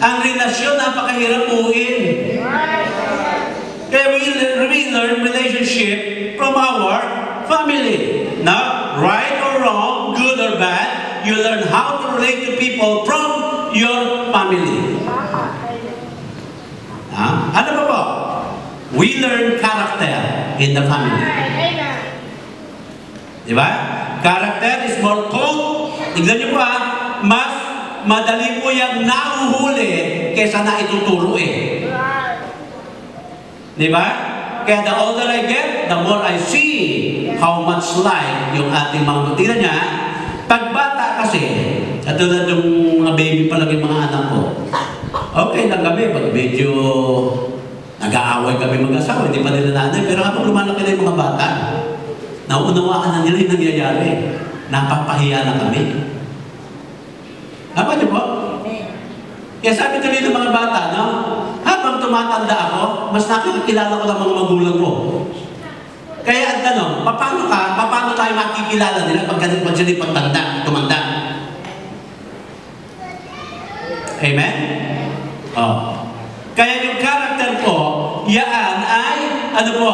Ang relasyon napakahirap buuin. Kaya we, we learn relationship from our family. Now, right or wrong, good or bad, you learn how to relate to people from your family. Ha? Ano pa po? We learn character in the family. Di ba? Character is more cold. Tignan niyo po ha, mas madali po yung nahuhuli kesa na ituturo eh. Di ba? Kaya the older I get, the more I see how much like yung ating mga matira niya. Pag bata kasi, katulad yung mga baby pa lang yung mga anak ko, okay lang kami pag medyo nag-aaway kami mag-asawa, hindi pa nila nanay, pero habang lumalaki na yung mga bata, nauunawaan na nila yung nangyayari. Napapahiya na kami. Tama niyo po? Kaya sabi tuloy ng mga bata, no? Habang tumatanda ako, mas nakikilala ko ng mga magulang ko. Kaya ang tanong, paano ka, paano tayo makikilala nila pag, pag sila pagtanda, tumanda? Amen? Oh. Kaya yung character po, yaan ay, ano po,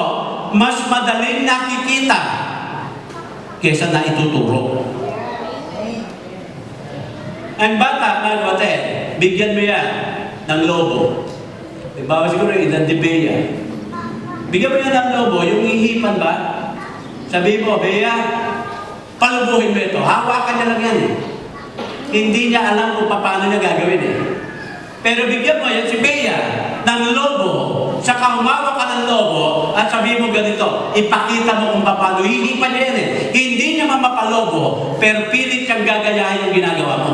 mas madaling nakikita kesa na ituturo. Ang bata, mga bigyan mo yan ng lobo. Diba, siguro di Bea. Bigyan mo yan ng lobo, yung ihipan ba? Sabi mo, Bea, palubuhin mo ito. Hawakan niya lang yan eh. Hindi niya alam kung paano niya gagawin eh. Pero bigyan mo yan si Bea ng lobo, saka humawak ka ng lobo, at sabi mo ganito, ipakita mo kung paano. Hihipan niya yan eh. Hindi niya mamapalobo, pero pilit siyang gagayahin yung ginagawa mo.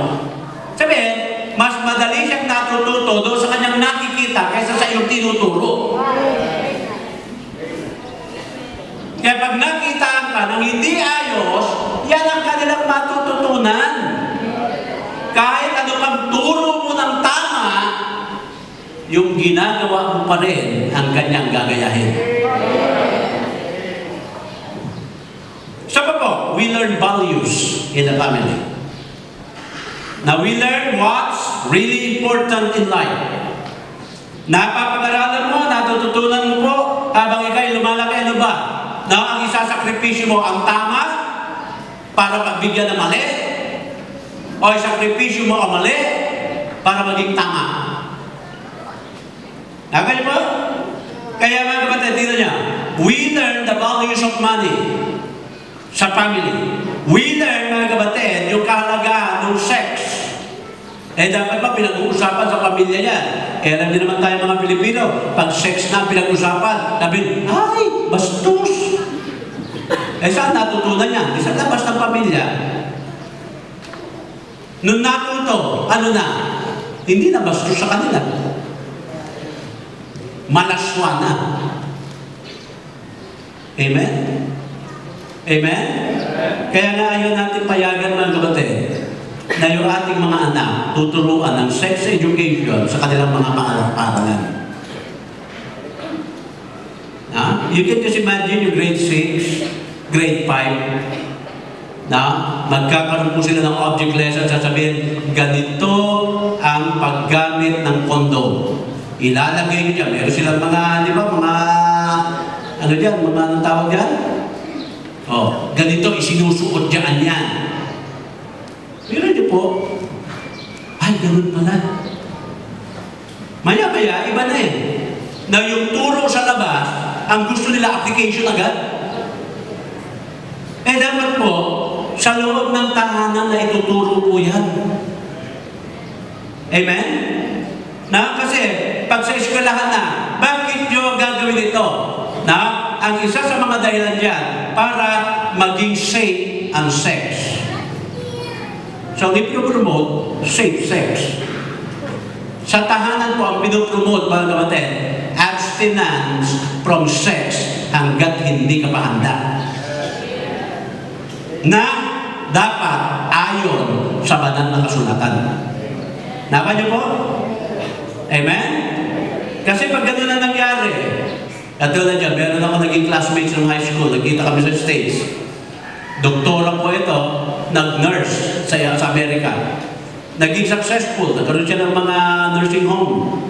Sabihin, mas madali siyang natututo doon sa kanyang nakikita kaysa sa iyong tinuturo. Kaya pag nakita ka ng hindi ayos, yan ang kanilang matututunan. Kahit ano kang turo mo ng tama, yung ginagawa mo pa rin ang kanyang gagayahin. Sa pa po, we learn values in the family. Now we learn what's really important in life. Napapag-aralan mo, natututunan mo po, habang ikay lumalaki, ano ba? na ang isasakripisyo mo ang tama para pagbigyan ng mali? O isakripisyo mo ang mali para maging tama? Nakakaya mo? Kaya mga kapatid, dito niya, we learn the values of money sa family. We learn, mga kapatid, yung kahalagaan ng sex. Eh, dapat ba pinag-uusapan sa pamilya yan? Eh, alam niyo naman tayo mga Pilipino, pag sex na pinag-uusapan, sabi, ay, bastos! Eh, saan natutunan yan? Eh, Sa labas ng pamilya. Nung natuto, ano na? Hindi na bastos sa kanila. Malaswa. Amen? Amen? Kaya nga ayaw natin payagan mga kapatid na yung ating mga anak tuturuan ng sex education sa kanilang mga paaralan. Ha? You can just imagine yung grade 6, grade 5, na magkakaroon po sila ng object lesson, sasabihin, ganito ang paggamit ng kondom. Ilalagay nyo dyan. Meron silang mga, di ba, mga, ano dyan, mga anong tawag dyan? Oh, ganito isinusuot dyan yan. Pero di po, ay, ganun pala. Maya-maya, iba na eh. Na yung turo sa labas, ang gusto nila application agad. Eh dapat po, sa loob ng tahanan na ituturo po yan. Amen? Na kasi, pag sa eskwelahan na, bakit nyo gagawin ito? Na, ang isa sa mga dahilan dyan, para maging safe ang sex. So, if you promote safe sex, sa tahanan po ang pinopromote, mga kapatid, abstinence from sex hanggat hindi ka pa handa. Na dapat ayon sa banal na kasulatan. Napa niyo po? Amen? Kasi pag ganun na nangyari, katulad dyan, meron ako naging classmates ng high school, nagkita kami sa States. Doktora po ito, nag-nurse sa, sa Amerika. Naging successful, nagkaroon siya ng mga nursing home.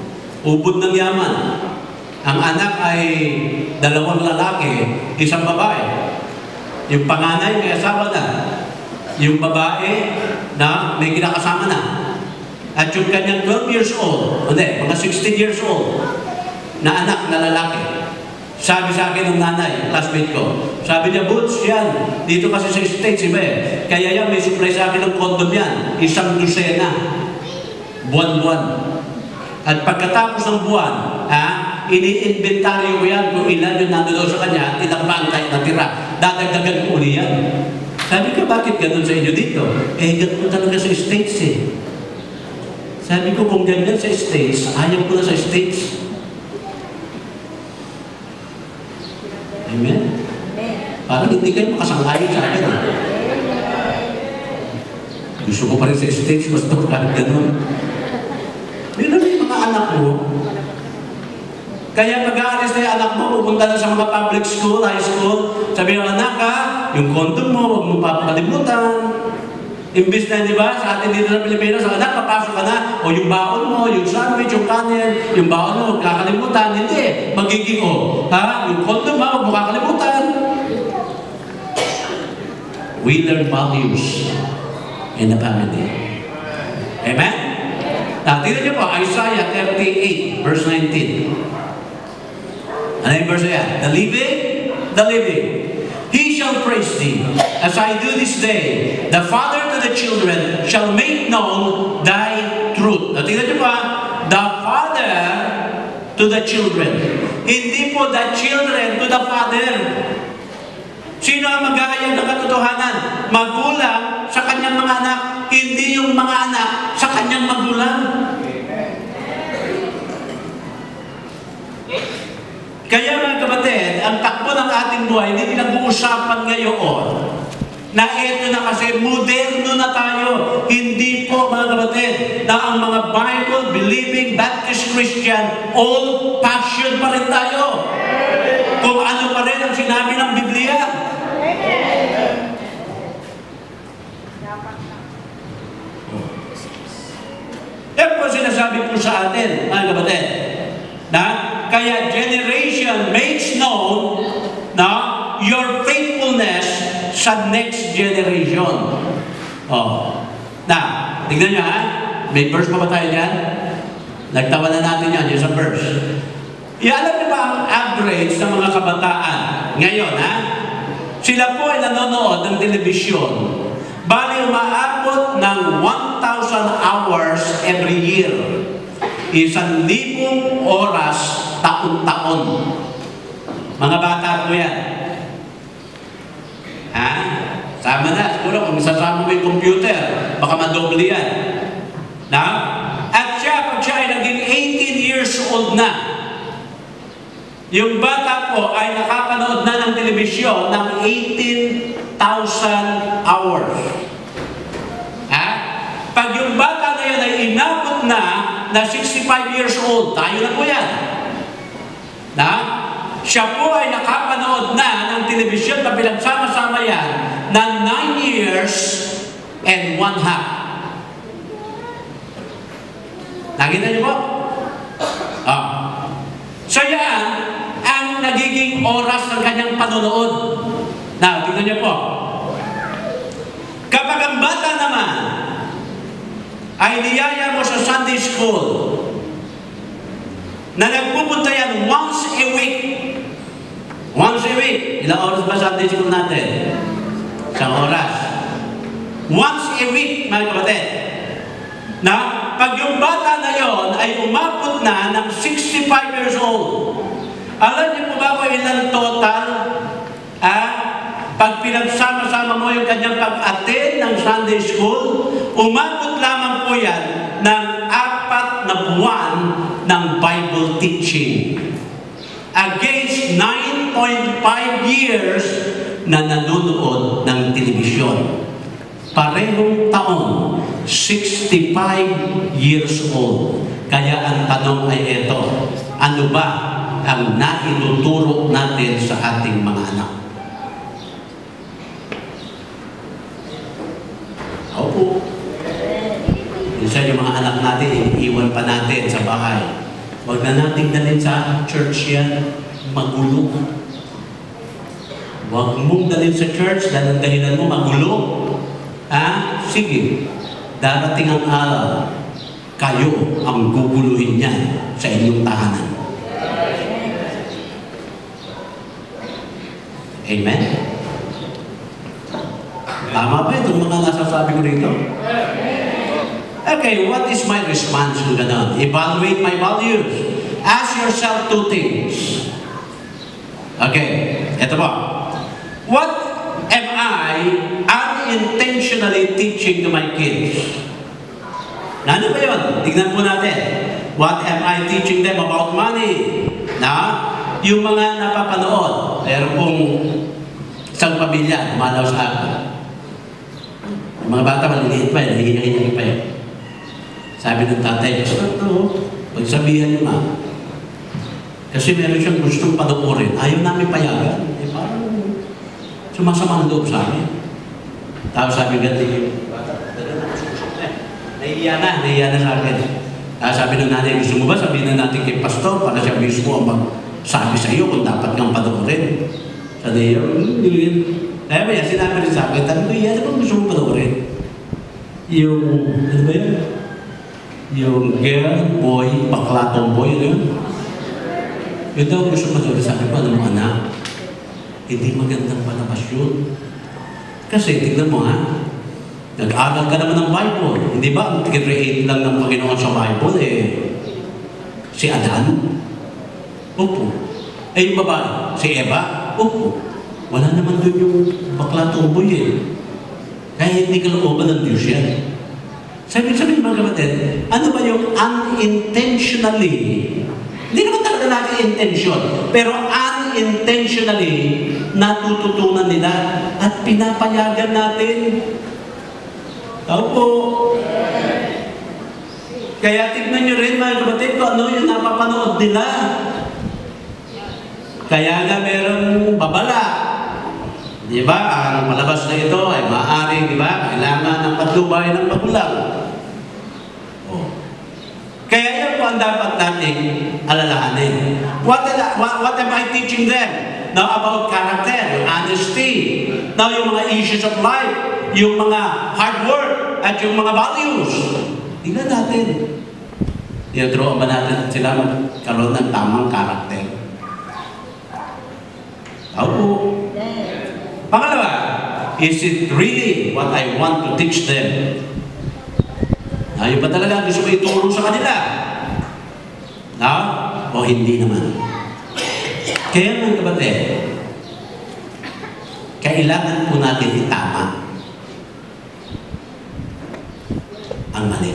Ubod ng yaman. Ang anak ay dalawang lalaki, isang babae. Yung panganay may asawa na. Yung babae na may kinakasama na. At yung kanyang 12 years old, hindi, mga 16 years old, na anak na lalaki. Sabi sa akin ng nanay, classmate ko, sabi niya, Boots, yan, dito kasi sa States, iba eh. Kaya yan, may supply sa akin ng condom yan, isang dosena, buwan-buwan. At pagkatapos ng buwan, ha, ini-inventaryo ko yan kung ilan yung nandoon sa kanya, ilang bangkay na tira. Dadagdagan ko uli yan. Sabi ko, bakit ganun sa inyo dito? Eh, ganun talaga sa States eh. Sabi ko, kung ganyan sa States, ayaw ko na sa States. Amen? Parang hindi kayo makasanglayin sa akin. ah. Gusto ko pa rin sa States, basta kahit ganun. Meron yung mga anak ko, kaya pag-aalis na yung anak mo, pupunta na sa mga public school, high school, sabi ng anak ka, yung condom mo, huwag mo papakalimutan. Imbis na, di ba, sa atin dito sa Pilipinas, anak, papasok ka na, o yung baon mo, yung sandwich, yung kanin, yung baon mo, huwag kakalimutan. Hindi, magiging, o, ha, yung condom ha, huwag mo kakalimutan. We learn values in the family. Amen? Now, tignan niyo po, Isaiah 38, verse 19. Ano yung verse yan? The living, the living. He shall praise thee, as I do this day. The father to the children shall make known thy truth. Now, tignan niyo pa, the father to the children. Hindi po the children to the father. Sino ang maghahayag ng katotohanan? Magulang sa kanyang mga anak, hindi yung mga anak sa kanyang magulang. Kaya mga kapatid, ang takbo ng ating buhay, hindi pinag-uusapan ngayon na ito na kasi moderno na tayo. Hindi po mga kapatid na ang mga Bible-believing Baptist Christian, old-fashioned pa rin tayo. Kung ano pa rin ang sinabi ng Biblia. Yan po sinasabi po sa atin, mga kapatid. Kaya generation makes known na your sa next generation. Oh. Na, tignan nyo ha. May verse pa ba tayo dyan? Nagtawa na natin yan, yung sa verse. Ialam niyo ba ang average ng mga kabataan ngayon, ha? Sila po ay nanonood ng telebisyon. Bali, umaabot ng 1,000 hours every year. Isang libong oras taon-taon. Mga bata po yan. Ha? Sama na. Siguro kung sasama mo yung computer, baka madoble yan. Na? At siya, pag siya ay naging 18 years old na, yung bata po ay nakapanood na ng telebisyon ng 18,000 hours. Ha? Pag yung bata na yan ay inabot na na 65 years old, tayo na po yan. Na? Siya po ay nakapanood na ng telebisyon na pinagsama-sama yan na 9 years and 1 half. Nakita niyo po? Ah. So yan, ang nagiging oras ng kanyang panonood. Na, tingnan niyo po. Kapag ang bata naman ay niyaya mo sa Sunday school na nagpupunta yan once a week. Once a week. Ilang oras ba Sunday school natin? Isang oras. Once a week, mga kapatid. Na pag yung bata na yon ay umabot na ng 65 years old, alam niyo po ba kung ilang total? Ah, pag pinagsama-sama mo yung kanyang pag-attend ng Sunday School, umabot lamang po yan ng apat na buwan ng Bible teaching. Against 9.5 years na nanonood ng telebisyon. Parehong taon, 65 years old. Kaya ang tanong ay ito, ano ba ang naituturo natin sa ating mga anak? Opo. Minsan yung mga anak natin, iniiwan pa natin sa bahay. Huwag na nating dalhin sa church yan, magulo. Huwag mong dalhin sa church dahil ang dahilan mo magulo. Ha? Sige. Darating ang araw, kayo ang guguluhin niya sa inyong tahanan. Amen? Tama ba itong mga nasasabi ko rito? Okay, what is my response to ganon? Evaluate my values. Ask yourself two things. Okay, ito po. What am I unintentionally teaching to my kids? Ano ba yun? Tignan po natin. What am I teaching them about money? Na? Yung mga napapanood, meron pong isang pamilya, umalaw sa akin. Yung mga bata maliliit pa, eh, nahihiyahin pa yun. Sabi ng tatay, basta ito, pagsabihan niyo ma. Kasi meron siyang gustong panoorin. Ayaw namin payagan. Eh, parang sumasama ang loob sa amin. Tapos sabi ganti yung bata, nahihiya na, nahihiya na sa akin. Tapos sabi ng nanay, gusto mo ba sabihin na natin kay pastor para siya mismo ang magsabi sa iyo kung dapat kang panoorin. Sabi niya, hindi yun. Kaya ba yan, sinabi rin sa akin, sabi ko, yan, ano gusto mo panoorin? Yung, ano ba yun? Yung girl, boy, bakla, tomboy, ano yun? Yun daw gusto ko doon. Sabi ko, ano mo anak? Hindi magandang palabas yun. Kasi, tignan mo ha, nag-aral ka naman ng Bible. Hindi ba, ang create lang ng Panginoon sa Bible, eh, si Adan? Opo. Eh, yung babae, si Eva? Opo. Wala naman doon yung bakla tomboy eh. Kaya hindi ka looban ng Diyos yan. Sabi sabi mga kapatid, ano ba yung unintentionally, hindi naman talaga natin intention, pero unintentionally natututunan nila at pinapayagan natin. Tao po. Kaya tignan nyo rin mga kapatid kung ano yung napapanood nila. Kaya nga merong babala. Di ba? Ang palabas na ito ay maaaring, di ba? Kailangan ng patnubay ng magulang. Oh. Kaya yan po ang dapat nating alalahanin. What, what, what am I teaching them? Now, about character, honesty. Now, yung mga issues of life, yung mga hard work, at yung mga values. Tingnan natin. Tinuturo ba natin sila magkaroon ng tamang karakter? Tao po. Pangalawa, is it really what I want to teach them? Ayun ba talaga gusto ko ituro sa kanila? Na? O hindi naman? Kaya mga kapatid, kailangan po natin itama ang mali.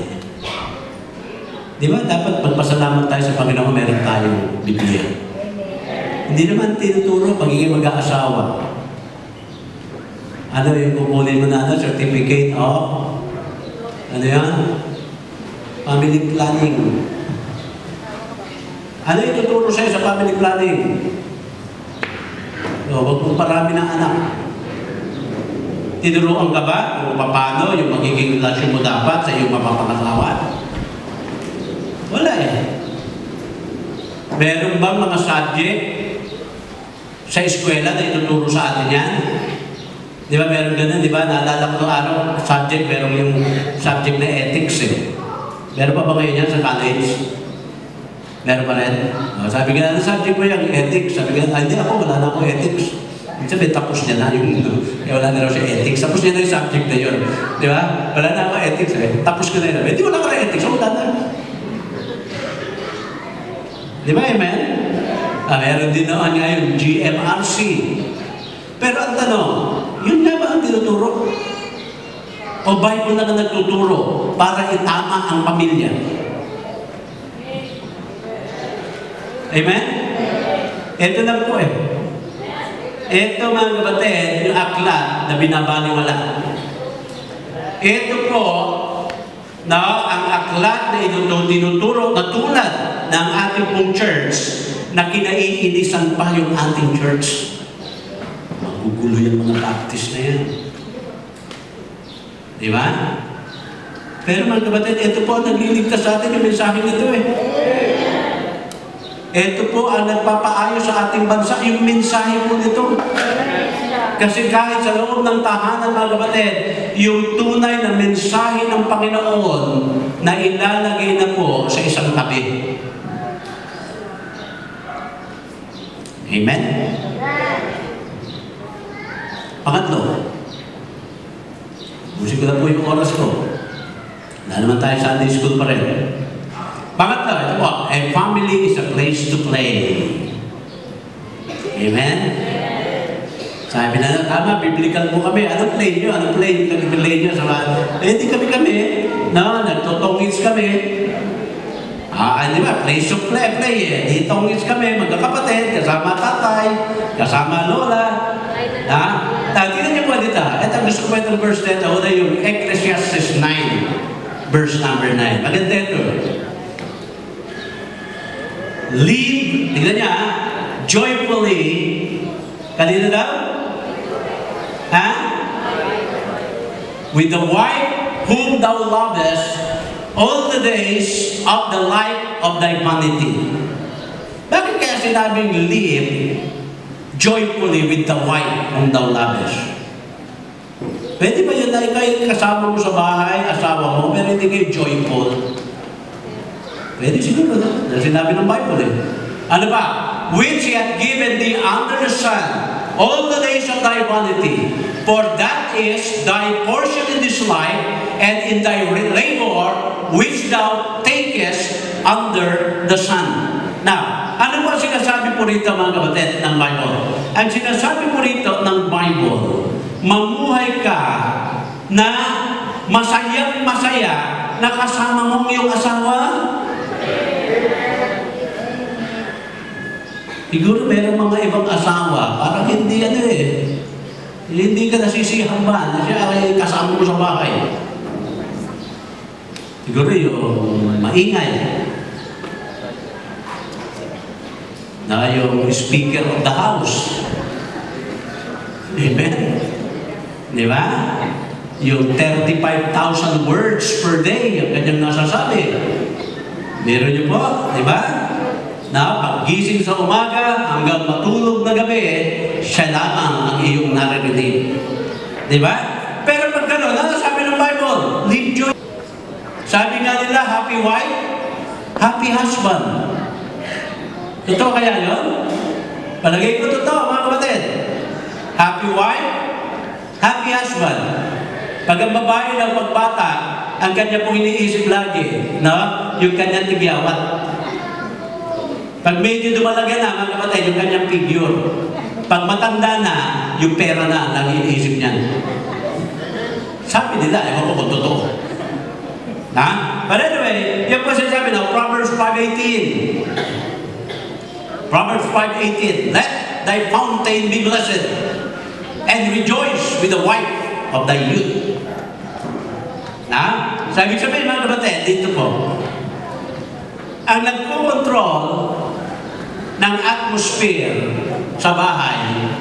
Di ba dapat magpasalamat tayo sa Panginoon meron tayong Biblia. Hindi naman tinuturo pagiging mag-aasawa. Ano yung kukunin mo na ano, certificate of ano yan? Family planning. Ano yung tuturo sa'yo sa family planning? O, huwag mong parami ng anak. Tinuruan ka ba kung paano yung magiging relasyon mo dapat sa iyong mapapangasawa? Wala eh. Meron bang mga subject sa eskwela na ituturo sa atin yan? Di ba meron ganun, di ba? Naalala ko nung araw, subject, meron yung subject na ethics eh. Meron pa ba ngayon yan sa college? Meron pa rin? O, sabi nga, ano subject mo yung ethics? Sabi "Ah, hindi ako, wala na ako ethics. Ibig sabihin, tapos niya na yung, [laughs] eh, wala na raw siya ethics. Tapos niya na yung subject na yun. Di ba? Wala na ako ethics eh. Tapos ko na yun. Eh, di wala ko na ethics. So, wala na. Di ba, amen? Ah, meron din naman nga yung GMRC. Pero ang tanong, yun nga ba ang tinuturo? O Bible na nga nagtuturo para itama ang pamilya? Amen? Ito lang po eh. Ito mga kapatid, yung aklat na binabaliwala. Ito po, na ang aklat na tinuturo na tulad ng ating pong church na kinaiinisan pa yung ating church. Magugulo yung mga baptist na yan. Di ba? Pero mga kapatid, ito po ang nagliligtas sa atin yung mensahe nito eh. Ito po ang nagpapaayos sa ating bansa, yung mensahe po nito. Kasi kahit sa loob ng tahanan, mga kapatid, yung tunay na mensahe ng Panginoon na ilalagay na po sa isang tabi. Amen? Pangatlo, Busi ko na po yung oras ko. Wala naman tayo Sunday school pa rin. Pangatlo, ito po, a family is a place to play. Amen? Sabi na, tama, biblical po kami. Anong play nyo? Anong play? Anong play nyo? Sa eh, hindi kami kami. No, nagtotongits kami. Ah, di ba? Place of play, play eh. Di tongits kami, magkakapatid, kasama tatay, kasama lola. Ha? Ah, tingnan niyo po dito. Ito gusto ko itong verse na ito. Una yung Ecclesiastes 9, verse number 9. Maganda ito. Live, tingnan niya, joyfully, kanina daw? Ha? With the wife whom thou lovest all the days of the life of thy vanity. Bakit kaya sinabing live joyfully with the wife whom thou lovest? Pwede ba yun na ikaw kasama mo sa bahay, asawa mo, pero hindi kayo joyful? Pwede siguro? Dahil sinabi ng Bible eh. Ano ba? Which he hath given thee under the sun all the days of thy vanity. For that is thy portion in this life, and in thy labor which thou takest under the sun. Now, ano ba sinasabi po rito mga kapatid ng Bible? Ang sinasabi po rito ng Bible, mamuhay ka na masayang masaya na kasama mong iyong asawa, Siguro meron mga ibang asawa, parang hindi ano eh. Hindi ka nasisihan ba na ay kasama mo sa bahay. Siguro yung maingay. Na yung speaker of the house. Amen? Di ba? Yung 35,000 words per day, ang kanyang nasasabi. Meron niyo po, di ba? Na pag gising sa umaga hanggang matulog na gabi, siya lamang ang iyong naririnig. Di ba? Pero pag gano'n, ano sabi ng Bible? Live joy. Sabi nga nila, happy wife, happy husband. Totoo kaya yun? Palagay ko totoo, mga kapatid. Happy wife, happy husband. Pag ang babae ng pagbata, ang kanya pong iniisip lagi, no? yung kanyang tigyawat. Pag medyo dumalaga na, mga kapatid, yung kanyang figure. Pag matanda na, yung pera na, lang iniisip niya. Sabi nila, ewan ko kung totoo. Ha? But anyway, yung po sinasabi na, Proverbs 5.18. Proverbs 5.18, Let thy fountain be blessed, and rejoice with the wife of thy youth. Na? Sabi sabihin mga kapatid, dito po, ang nagpo-control ng atmosphere sa bahay,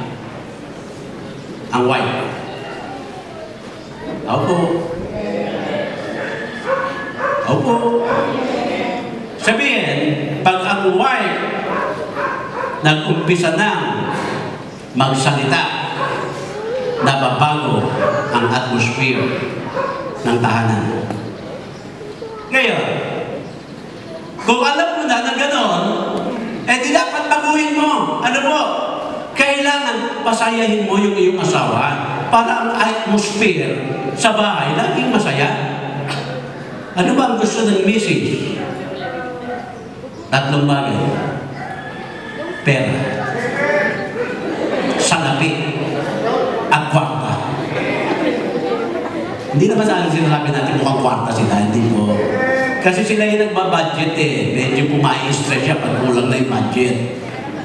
ang wife. Opo. Opo. Sabihin, pag ang wife nag-umpisa na magsalita, nababago ang atmosphere ng tahanan. Ngayon, kung alam mo na na gano'n, eh di dapat baguhin mo. Ano po? Kailangan pasayahin mo yung iyong asawa para ang atmosphere sa bahay laging masaya. Ano ba ang gusto ng message? Tatlong bagay. Pera. Salapi. At kwarta. Hindi naman sa akin sinasabi natin mukhang kwarta sila. Hindi po. Kasi sila yung nagbabudget eh. Medyo pumai-stress siya pag kulang na yung budget.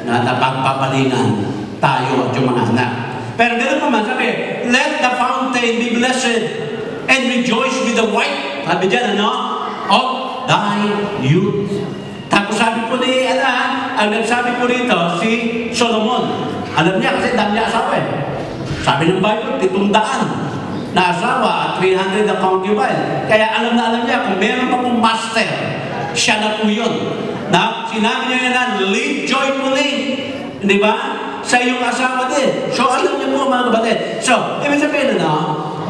Na napagpapalingan tayo at yung mga anak. Pero ganun pa man, sabi, let the fountain be blessed and rejoice with the wife. Sabi dyan, ano? Of thy youth. Tapos sabi po ni, ano, ang nagsabi po rito, si Solomon. Alam niya kasi dami niya asawa eh. Sabi ng Bible, pitong na asawa at 300 na concubine. Kaya alam na alam niya, kung meron pa pong master, siya na po yun. Na, sinabi niya yan live joyfully. Di ba? Sa iyong asawa din. So, alam niyo po mga kapatid. So, ibig sabihin na,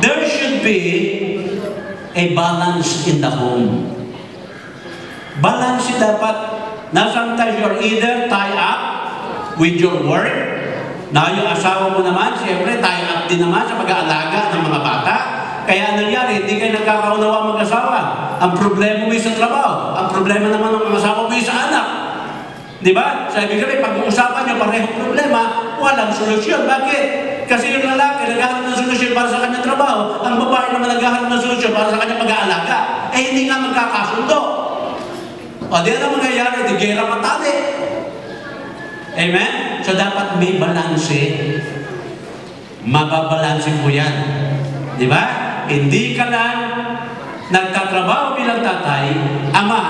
there should be a balance in the home. Balance dapat na sometimes you're either tie up with your work, na yung asawa mo naman, siyempre, tie up din naman sa pag-aalaga ng mga bata. Kaya ang nangyari, hindi kayo nagkakaunawa mag-asawa. Ang problema mo sa trabaho. Ang problema naman ng asawa mo sa anak. Di ba? Sa ibig sabihin, pag-uusapan nyo parehong problema, walang solusyon. Bakit? Kasi yung lalaki naghahanap ng solusyon para sa kanyang trabaho, ang babae naman naghahanap ng solusyon para sa kanyang pag-aalaga. Eh, hindi nga magkakasundo. Ano mangyayari? Di gera matali. Amen? So, dapat may balanse. Mababalanse po yan. Di ba? Hindi ka lang nagtatrabaho bilang tatay, ama,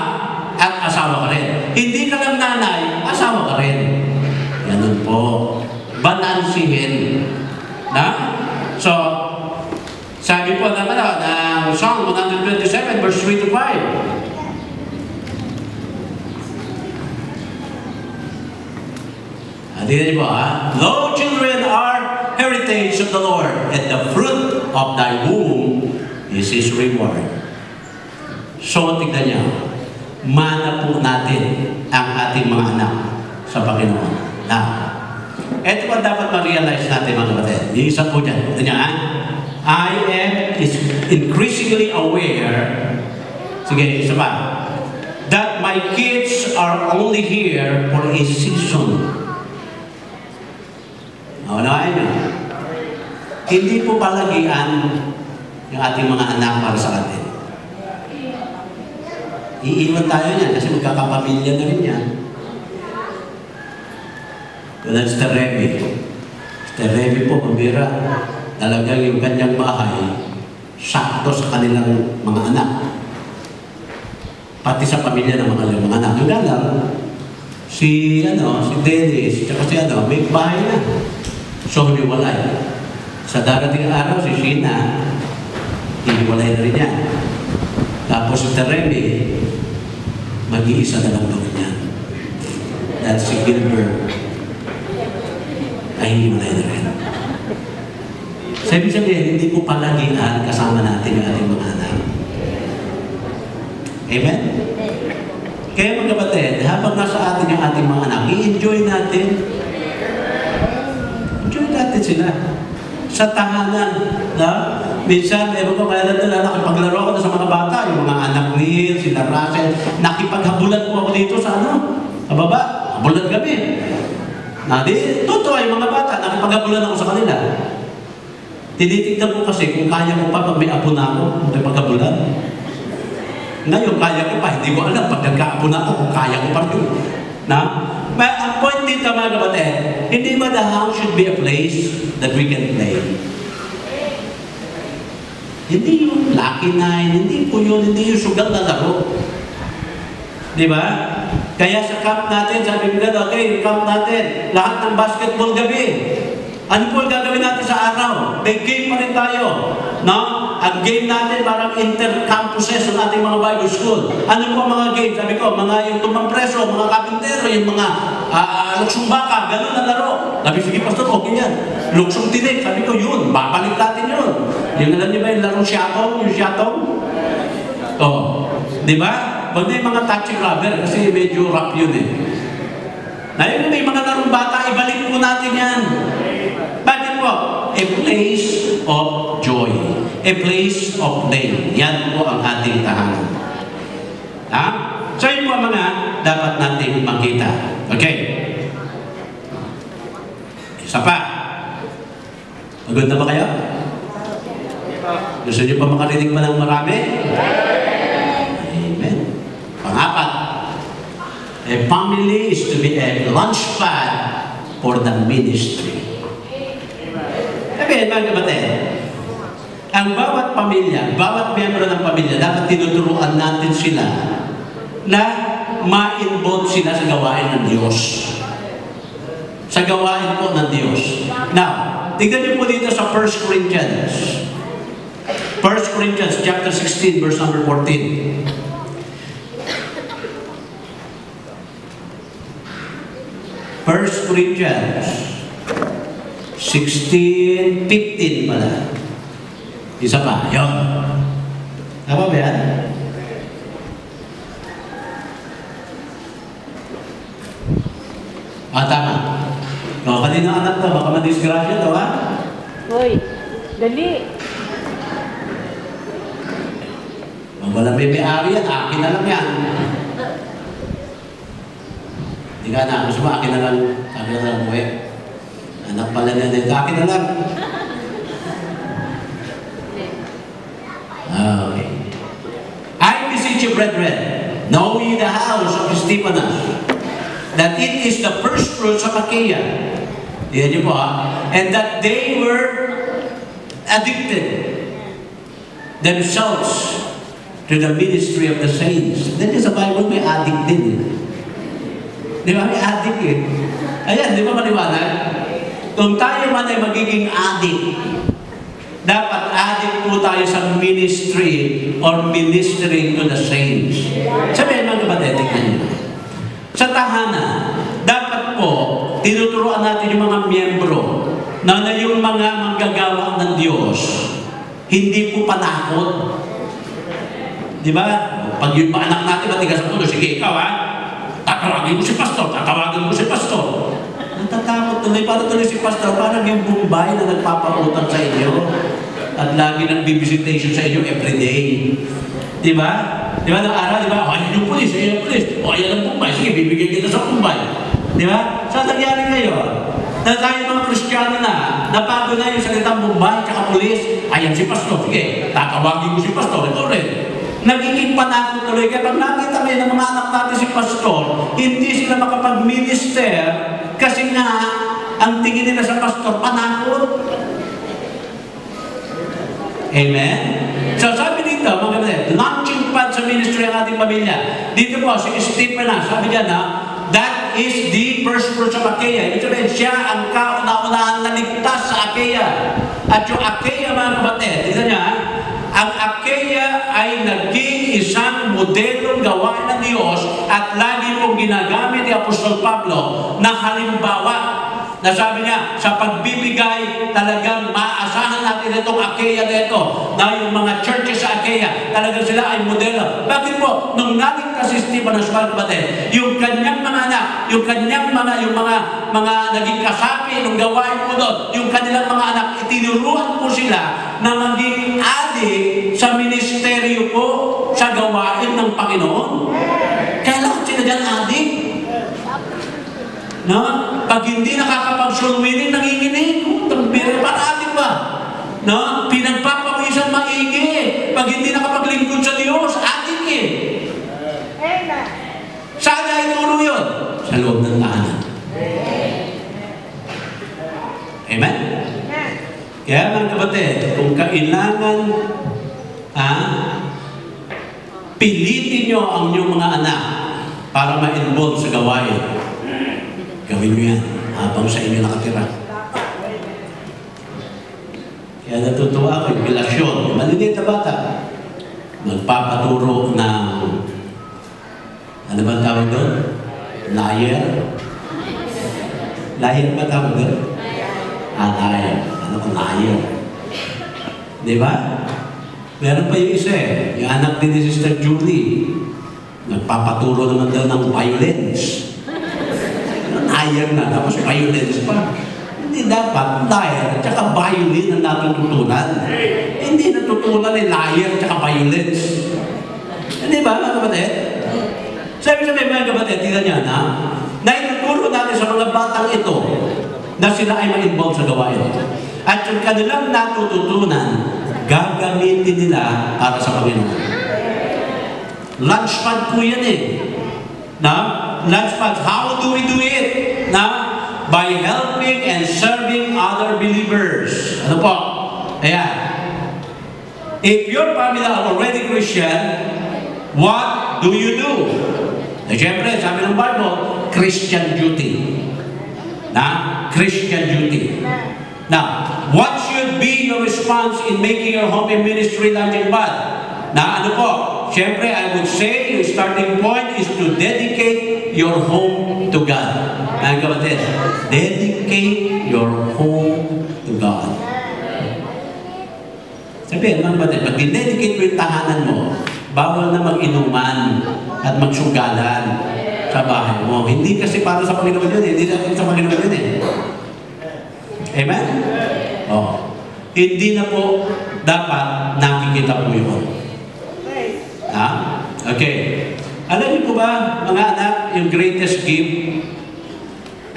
at asawa ka rin. Hindi ka lang nanay, asawa ka rin. Ganun po. Balansihin. Na? So, sabi po naman ano, ng Psalm 127 verse 3 to 5. Hindi niyo? Lo, children are heritage of the Lord, and the fruit of thy womb is His reward. So, tignan niya, mana po natin ang ating mga anak sa Panginoon. Na, ito pa dapat ma-realize natin mga kapatid. Yung isa po dyan. Ito niya, ha? I am is increasingly aware, sige, isa pa, that my kids are only here for a season. Naunawain niyo. Hindi po palagian yung ating mga anak para sa atin. Iiwan tayo niyan kasi magkakapamilya na rin yan. Tulad sa Terrebi. Sa Terrebi po, pabira, talagang yung kanyang bahay, sakto sa kanilang mga anak. Pati sa pamilya ng mga mga anak. Hanggang lang, si, ano, si Dennis, tsaka si ano, may bahay na. So, hiwalay. Sa darating araw, si Sheena, hiwalay na rin yan. Tapos si Teremi, mag-iisa na lang daw niya. at si Gilbert ay hiwalay na rin. Sa ibig sabihin, hindi po palagian kasama natin yung ating mga anak. Amen? Kaya mga kapatid, habang nasa atin yung ating mga anak, i-enjoy natin. Sila. Sa tahanan, na? Minsan, ewan ko, kaya na nakipaglaro ako sa mga bata, yung mga anak ni sila Russell, nakipaghabulan po ako dito sa ano, sa baba, habulan kami. Na di, totoo yung mga bata, nakipaghabulan ako sa kanila. Tinitignan ko kasi kung kaya ko pa pag may apo na ako, makipaghabulan. Ngayon, kaya ko pa. Hindi ko alam pag nagkaapo na ako kung kaya ko pa rin. Na? Point dito mga kapatid, hindi ba the house should be a place that we can play? Hindi yung lucky nine, hindi po yun, hindi yung sugal na laro. Di ba? Kaya sa camp natin, sabi na, okay, camp natin, lahat ng basketball gabi. Ano po ang gagawin natin sa araw? May game pa rin tayo. No? Ang game natin parang inter-campuses ng ating mga Bible school. Ano po mga game? Sabi ko, mga yung tumang preso, mga kapintero, yung mga uh, luksong baka, gano'n na laro. Sabi, sige pastor, okay yan. Luksong tinik, sabi ko, yun, babalik natin yun. Yung alam niyo ba yung larong siyatong, yung siyatong? Oh, di ba? Huwag na mga touchy rubber kasi medyo rough yun eh. Na yun, may mga larong bata, ibalik po natin yan. Bakit po? A place of joy. A place of play. Yan po ang ating tahanan. Ha? So yun po ang mga dapat natin makita. Okay. Isa pa. Pagod na ba kayo? Gusto niyo pa makarinig pa ng marami? Amen. Pangapat. A family is to be a launch pad for the ministry. Sabihin, mga kapatid, ang bawat pamilya, bawat miyembro ng pamilya, dapat tinuturuan natin sila na ma-involve sila sa gawain ng Diyos. Sa gawain po ng Diyos. Now, tignan niyo po dito sa 1 Corinthians. 1 Corinthians chapter 16 verse number 14. First Corinthians 16, 15 pala. Isa pa, yun. Tama ba yan? Ah, tama. O, kanina anak to, baka madisgrasya to, ha? Hoy, dali. Kung wala may may-ari yan, akin na lang yan. Hindi ka na, gusto mo, akin na lang. Sabi na lang, buhay. Anak pala din, akin na lang. Ah, okay. I beseech you, brethren, know ye the house of Stephanas, that it is the first fruits of Achaia. Yan niyo po, ha? And that they were addicted themselves to the ministry of the saints. Then sa Bible may addict din. Di ba? May addict eh. Ayan, di ba maliwanag? Kung tayo man ay magiging addict, dapat addict tayo sa ministry or ministering to the saints. Sabihin mga kapatid, tignan niyo. Sa tahanan, dapat po, tinuturuan natin yung mga miyembro na na yung mga manggagawa ng Diyos, hindi po panakot. Di ba? Pag yung anak natin matigas ang ulo, sige ikaw ha, tatawagin mo si pastor, tatawagin mo si pastor. Natatakot tuloy, para tuloy si pastor, parang yung Bombay na nagpapautang sa inyo at lagi nang bibisitation sa inyo everyday. Di ba? Di ba? Nang araw, di ba? O, ayan yung pulis, ayan yung pulis. O, ayan ang Bombay. Sige, bibigyan kita sa Bombay. Di ba? Sa nangyari ngayon, na tayo mga Kristiyano na, napago na yung salitang Bombay, tsaka pulis, ayan si pastor. Sige, tatawagin mo si pastor. Ito rin. Nagiging panakot tuloy. Kaya pag nakita kayo ng mga anak natin si pastor, hindi sila makapag-minister kasi nga, ang tingin nila sa pastor, panakot. Amen? So sabi dito, mga kapatid, launching pad sa ministry ang ating pamilya. Dito po, si Stephen na, sabi niya na, that is the first fruits of Achaia. Ibig sabihin, siya ang kauna-unahan na ligtas sa Achaia. At yung Achaia, mga kapatid, tignan niya, ang Achaia ay naging isang modelong gawain ng Diyos at lagi pong ginagamit ni Apostol Pablo na halimbawa na sabi niya, sa pagbibigay, talagang maaasahan natin itong Achaia na ito, na yung mga churches sa Achaia, talagang sila ay modelo. Bakit po? Nung naling si Stephanos kapatid, yung kanyang mga anak, yung kanyang mga, yung mga, mga naging kasapi nung gawain po doon, yung kanilang mga anak, itinuruan po sila na maging adik sa ministeryo po sa gawain ng Panginoon. Kaya lahat sila dyan adik. No? Pag hindi nakakapag-soul-winning, nanginginig. Tambira, parating ba? No? Pinagpapawisan maigi. Pag hindi nakapaglingkod sa Diyos, adik eh. Saan niya ituro yun? Sa loob ng tahanan. Amen? Kaya mga kapatid, kung kailangan ah, pilitin nyo ang inyong mga anak para ma-involve sa gawain, gawin nyo yan habang sa inyo nakatira. Kaya natutuwa ako yung relasyon. Maliliit na bata. Magpapaturo ng ano ba tawag doon? Liar? Liar ba tawag doon? Ah, liar. Ano ko, liar. Di ba? Meron pa yung isa eh. Yung anak din ni Sister Julie. Nagpapaturo naman daw ng violence. Liar na, tapos violence pa. Hindi dapat liar at saka violence ang natututunan. Hindi natutunan ni liar at saka violence. Hindi ba, mga kapatid? Sabi sa mga kapatid, tingnan niya na, na ituturo natin sa mga batang ito na sila ay ma-involve sa gawain. At yung kanilang natututunan, gagamitin nila para sa Panginoon. Lunchpad po yan eh. Na? Lunchpad. How do we do it? Na? By helping and serving other believers. Ano po? Ayan. If your family are already Christian, what do you do? Na siyempre, sabi ng Bible, Christian duty. Na? Christian duty. Now, what should be your response in making your home a ministry launching pad? Na ano po? Siyempre, I would say your starting point is to dedicate your home to God. Mga kapatid, dedicate your home to God. Sabihin, mga kapatid, pag dinedicate mo yung tahanan mo, bawal na mag-inuman at magsugalan sa bahay mo. Hindi kasi para sa Panginoon yun eh. Hindi sa, sa Panginoon yun eh. Amen? Oh. Hindi na po dapat nakikita po yun. Ha? Okay. Alam niyo po ba, mga anak, yung greatest gift?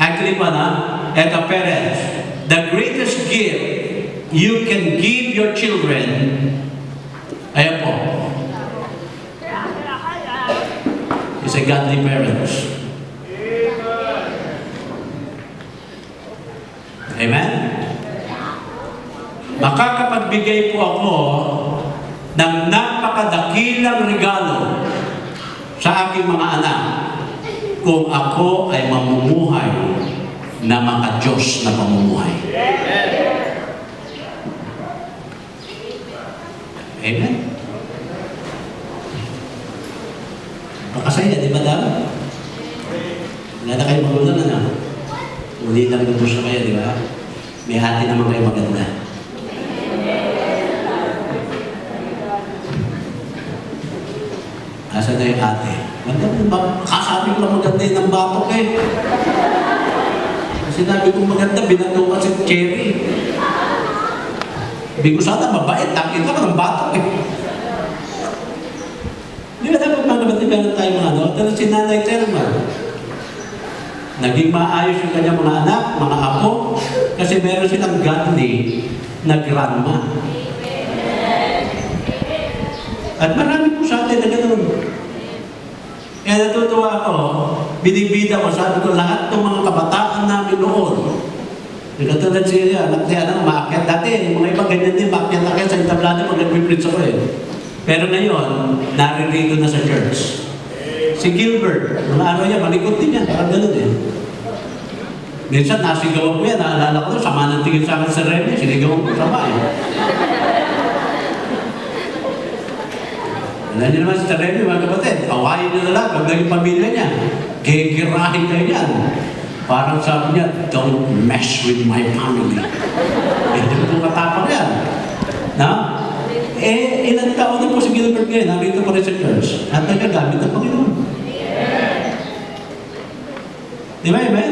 Actually pa na, eto parents, the greatest gift you can give your children, ayan po, is a godly parents. Amen? Makakapagbigay po ako ng napakadakilang regalo sa aking mga anak kung ako ay mamumuhay na maka-Diyos na pamumuhay. Amen? Pakasaya, di ba daw? Wala na kayo magulang na Uli lang na kayo, di ba? May hati naman kayo maganda. Asa na yung ate? Ganda mo ba? Kasabi ko lang maganda yun ng batok eh. Sinabi ko maganda, binato ka si Cherry. Sabi ko sana mabait, nakita ka ng batok eh. Di ba dapat mga kapatid, meron tayo mga ano? Pero si Nanay Terma, naging maayos yung kanyang mga anak, mga apo, kasi meron silang godly na grandma. At marami po sa atin na ganoon. Kaya natutuwa ako, binibida ko, sabi ko, lahat ng mga kabataan namin noon, Katulad siya, anak niya, ano, maakyat dati, yung mga iba ganyan din, maakyat na kaya sa entablado pag nag-preach ako eh. Pero ngayon, naririto na sa church. Si Gilbert, mga araw niya, malikot din yan, parang ganun eh. Minsan, nasigawan ko yan, naalala ko, sama ng tingin sa akin sa Remy, sinigawan ko sama eh. Niyo naman si Taremi, mga kapatid, awayin niyo na lang pag naging pamilya niya. Gigirahin kayo yan. Parang sabi niya, don't mess with my family. Hindi po katapang yan. Na? Eh, ilang taon na po si Gilbert ngayon, narito pa rin sa church. At nagagamit ng Panginoon. Di ba, amen?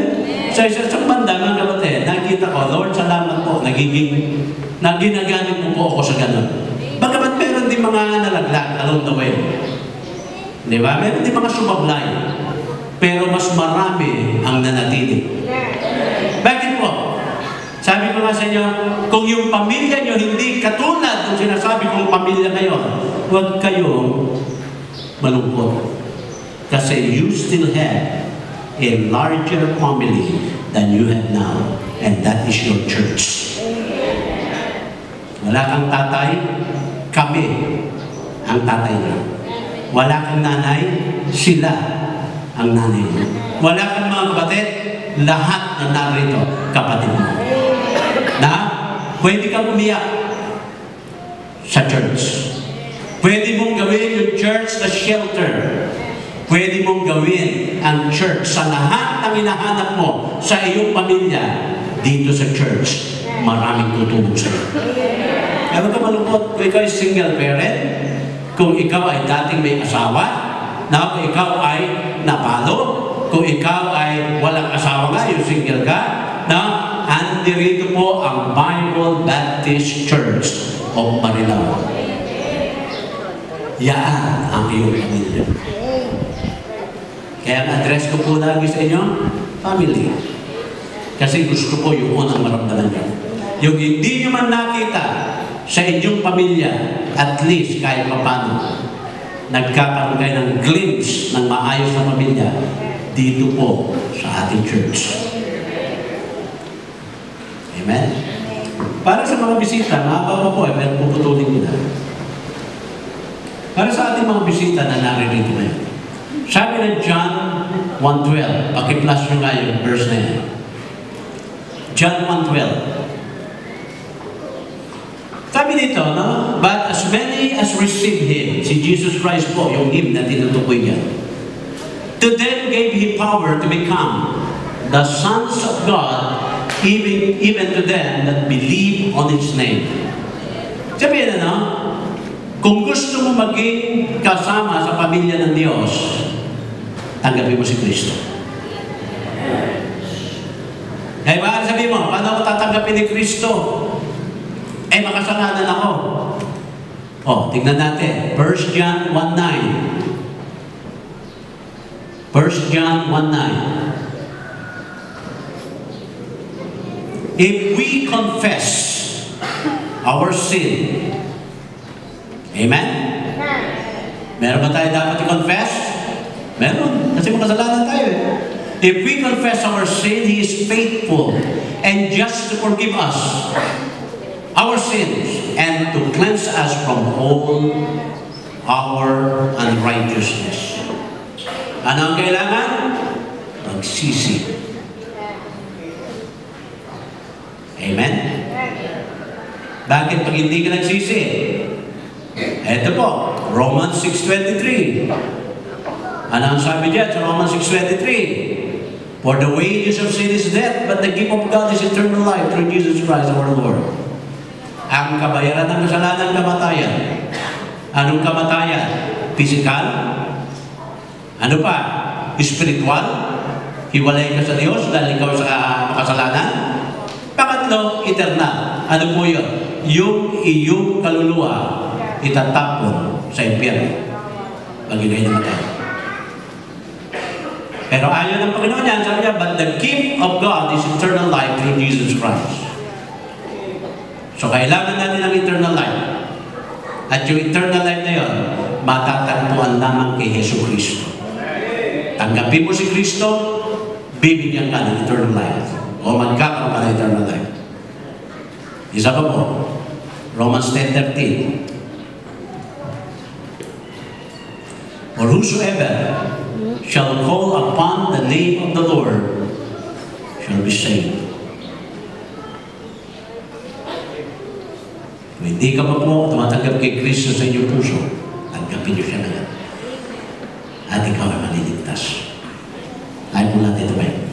Sa isa sa banda, mga kapatid, nakita ko, Lord, salamat po, nagiging, na mo po ako sa ganun. Din mga nalaglag along the way. Di ba? Meron din mga sumablay. Pero mas marami ang nanatili. Bakit po? Sabi ko nga sa inyo, kung yung pamilya nyo hindi katulad ng sinasabi kong pamilya ngayon, huwag kayong malungkot. Kasi you still have a larger family than you have now. And that is your church. Wala kang tatay, kami ang tatay niya. Wala kang nanay, sila ang nanay mo. Wala kang mga kapatid, lahat na narito, kapatid mo. Na pwede kang umiyak sa church. Pwede mong gawin yung church na shelter. Pwede mong gawin ang church sa lahat ng hinahanap mo sa iyong pamilya dito sa church. Maraming tutulong sa iyo. Huwag ka malungkot kung ikaw ay single parent, kung ikaw ay dating may asawa, na kung ikaw ay napalo, kung ikaw ay walang asawa nga, yung single ka, na andi rito po ang Bible Baptist Church of Marilao. Yan ang iyong pamilya. Kaya ang address ko po lagi sa inyo, family. Kasi gusto ko yung unang maramdaman niyo. Yung hindi nyo man nakita sa inyong pamilya, at least kahit papano, nagkakaroon kayo ng glimpse ng maayos na pamilya dito po sa ating church. Amen? Para sa mga bisita, mahaba pa po eh, pero puputulin na. Para sa ating mga bisita na naririto ngayon, sabi ng John 1.12, paki-plus nyo nga yung verse na yan. John 1.12, sabi dito, no? But as many as received Him, si Jesus Christ po, yung Him na tinutukoy niya, to them gave He power to become the sons of God, even, even to them that believe on His name. Sabihin ano, kung gusto mo maging kasama sa pamilya ng Diyos, tanggapin mo si Kristo. Kaya baka sabihin mo, paano ko tatanggapin ni Kristo? Eh, makasalanan ako. Oh, tingnan natin. 1 John 1.9 1 John 1.9 If we confess our sin, Amen? Meron ba tayo dapat i-confess? Meron. Kasi makasalanan tayo eh. If we confess our sin, He is faithful and just to forgive us our sins and to cleanse us from all our unrighteousness. Ano ang kailangan? Magsisi. Amen? Bakit pag hindi ka nagsisi? Ito po, Romans 6.23. Ano ang sabi diyan sa Romans 6.23? For the wages of sin is death, but the gift of God is eternal life through Jesus Christ our Lord. Ang kabayaran ng kasalanan, kamatayan. Anong kamatayan? Physical? Ano pa? Spiritual? Hiwalay ka sa Diyos dahil ikaw sa makasalanan? Pangatlo, eternal. Ano po yun? Yung iyong kaluluwa itatapon sa impyerno. Pag inay namatay. Pero ayaw ng Panginoon yan, sabi niya, but the gift of God is eternal life through Jesus Christ. So kailangan natin ng eternal life. At yung eternal life na yun, matatagpuan lamang kay Yesu Cristo. Tanggapin mo si Kristo, bibigyan ka ng eternal life. O magkakaroon ka ng eternal life. Isa pa po, Romans 10.13 Or whosoever shall call upon the name of the Lord shall be saved. Kung hindi ka pa po tumatanggap kay Kristo sa inyong puso, tanggapin niyo siya ngayon. At ikaw ay maliligtas. Ayaw po natin ito ba?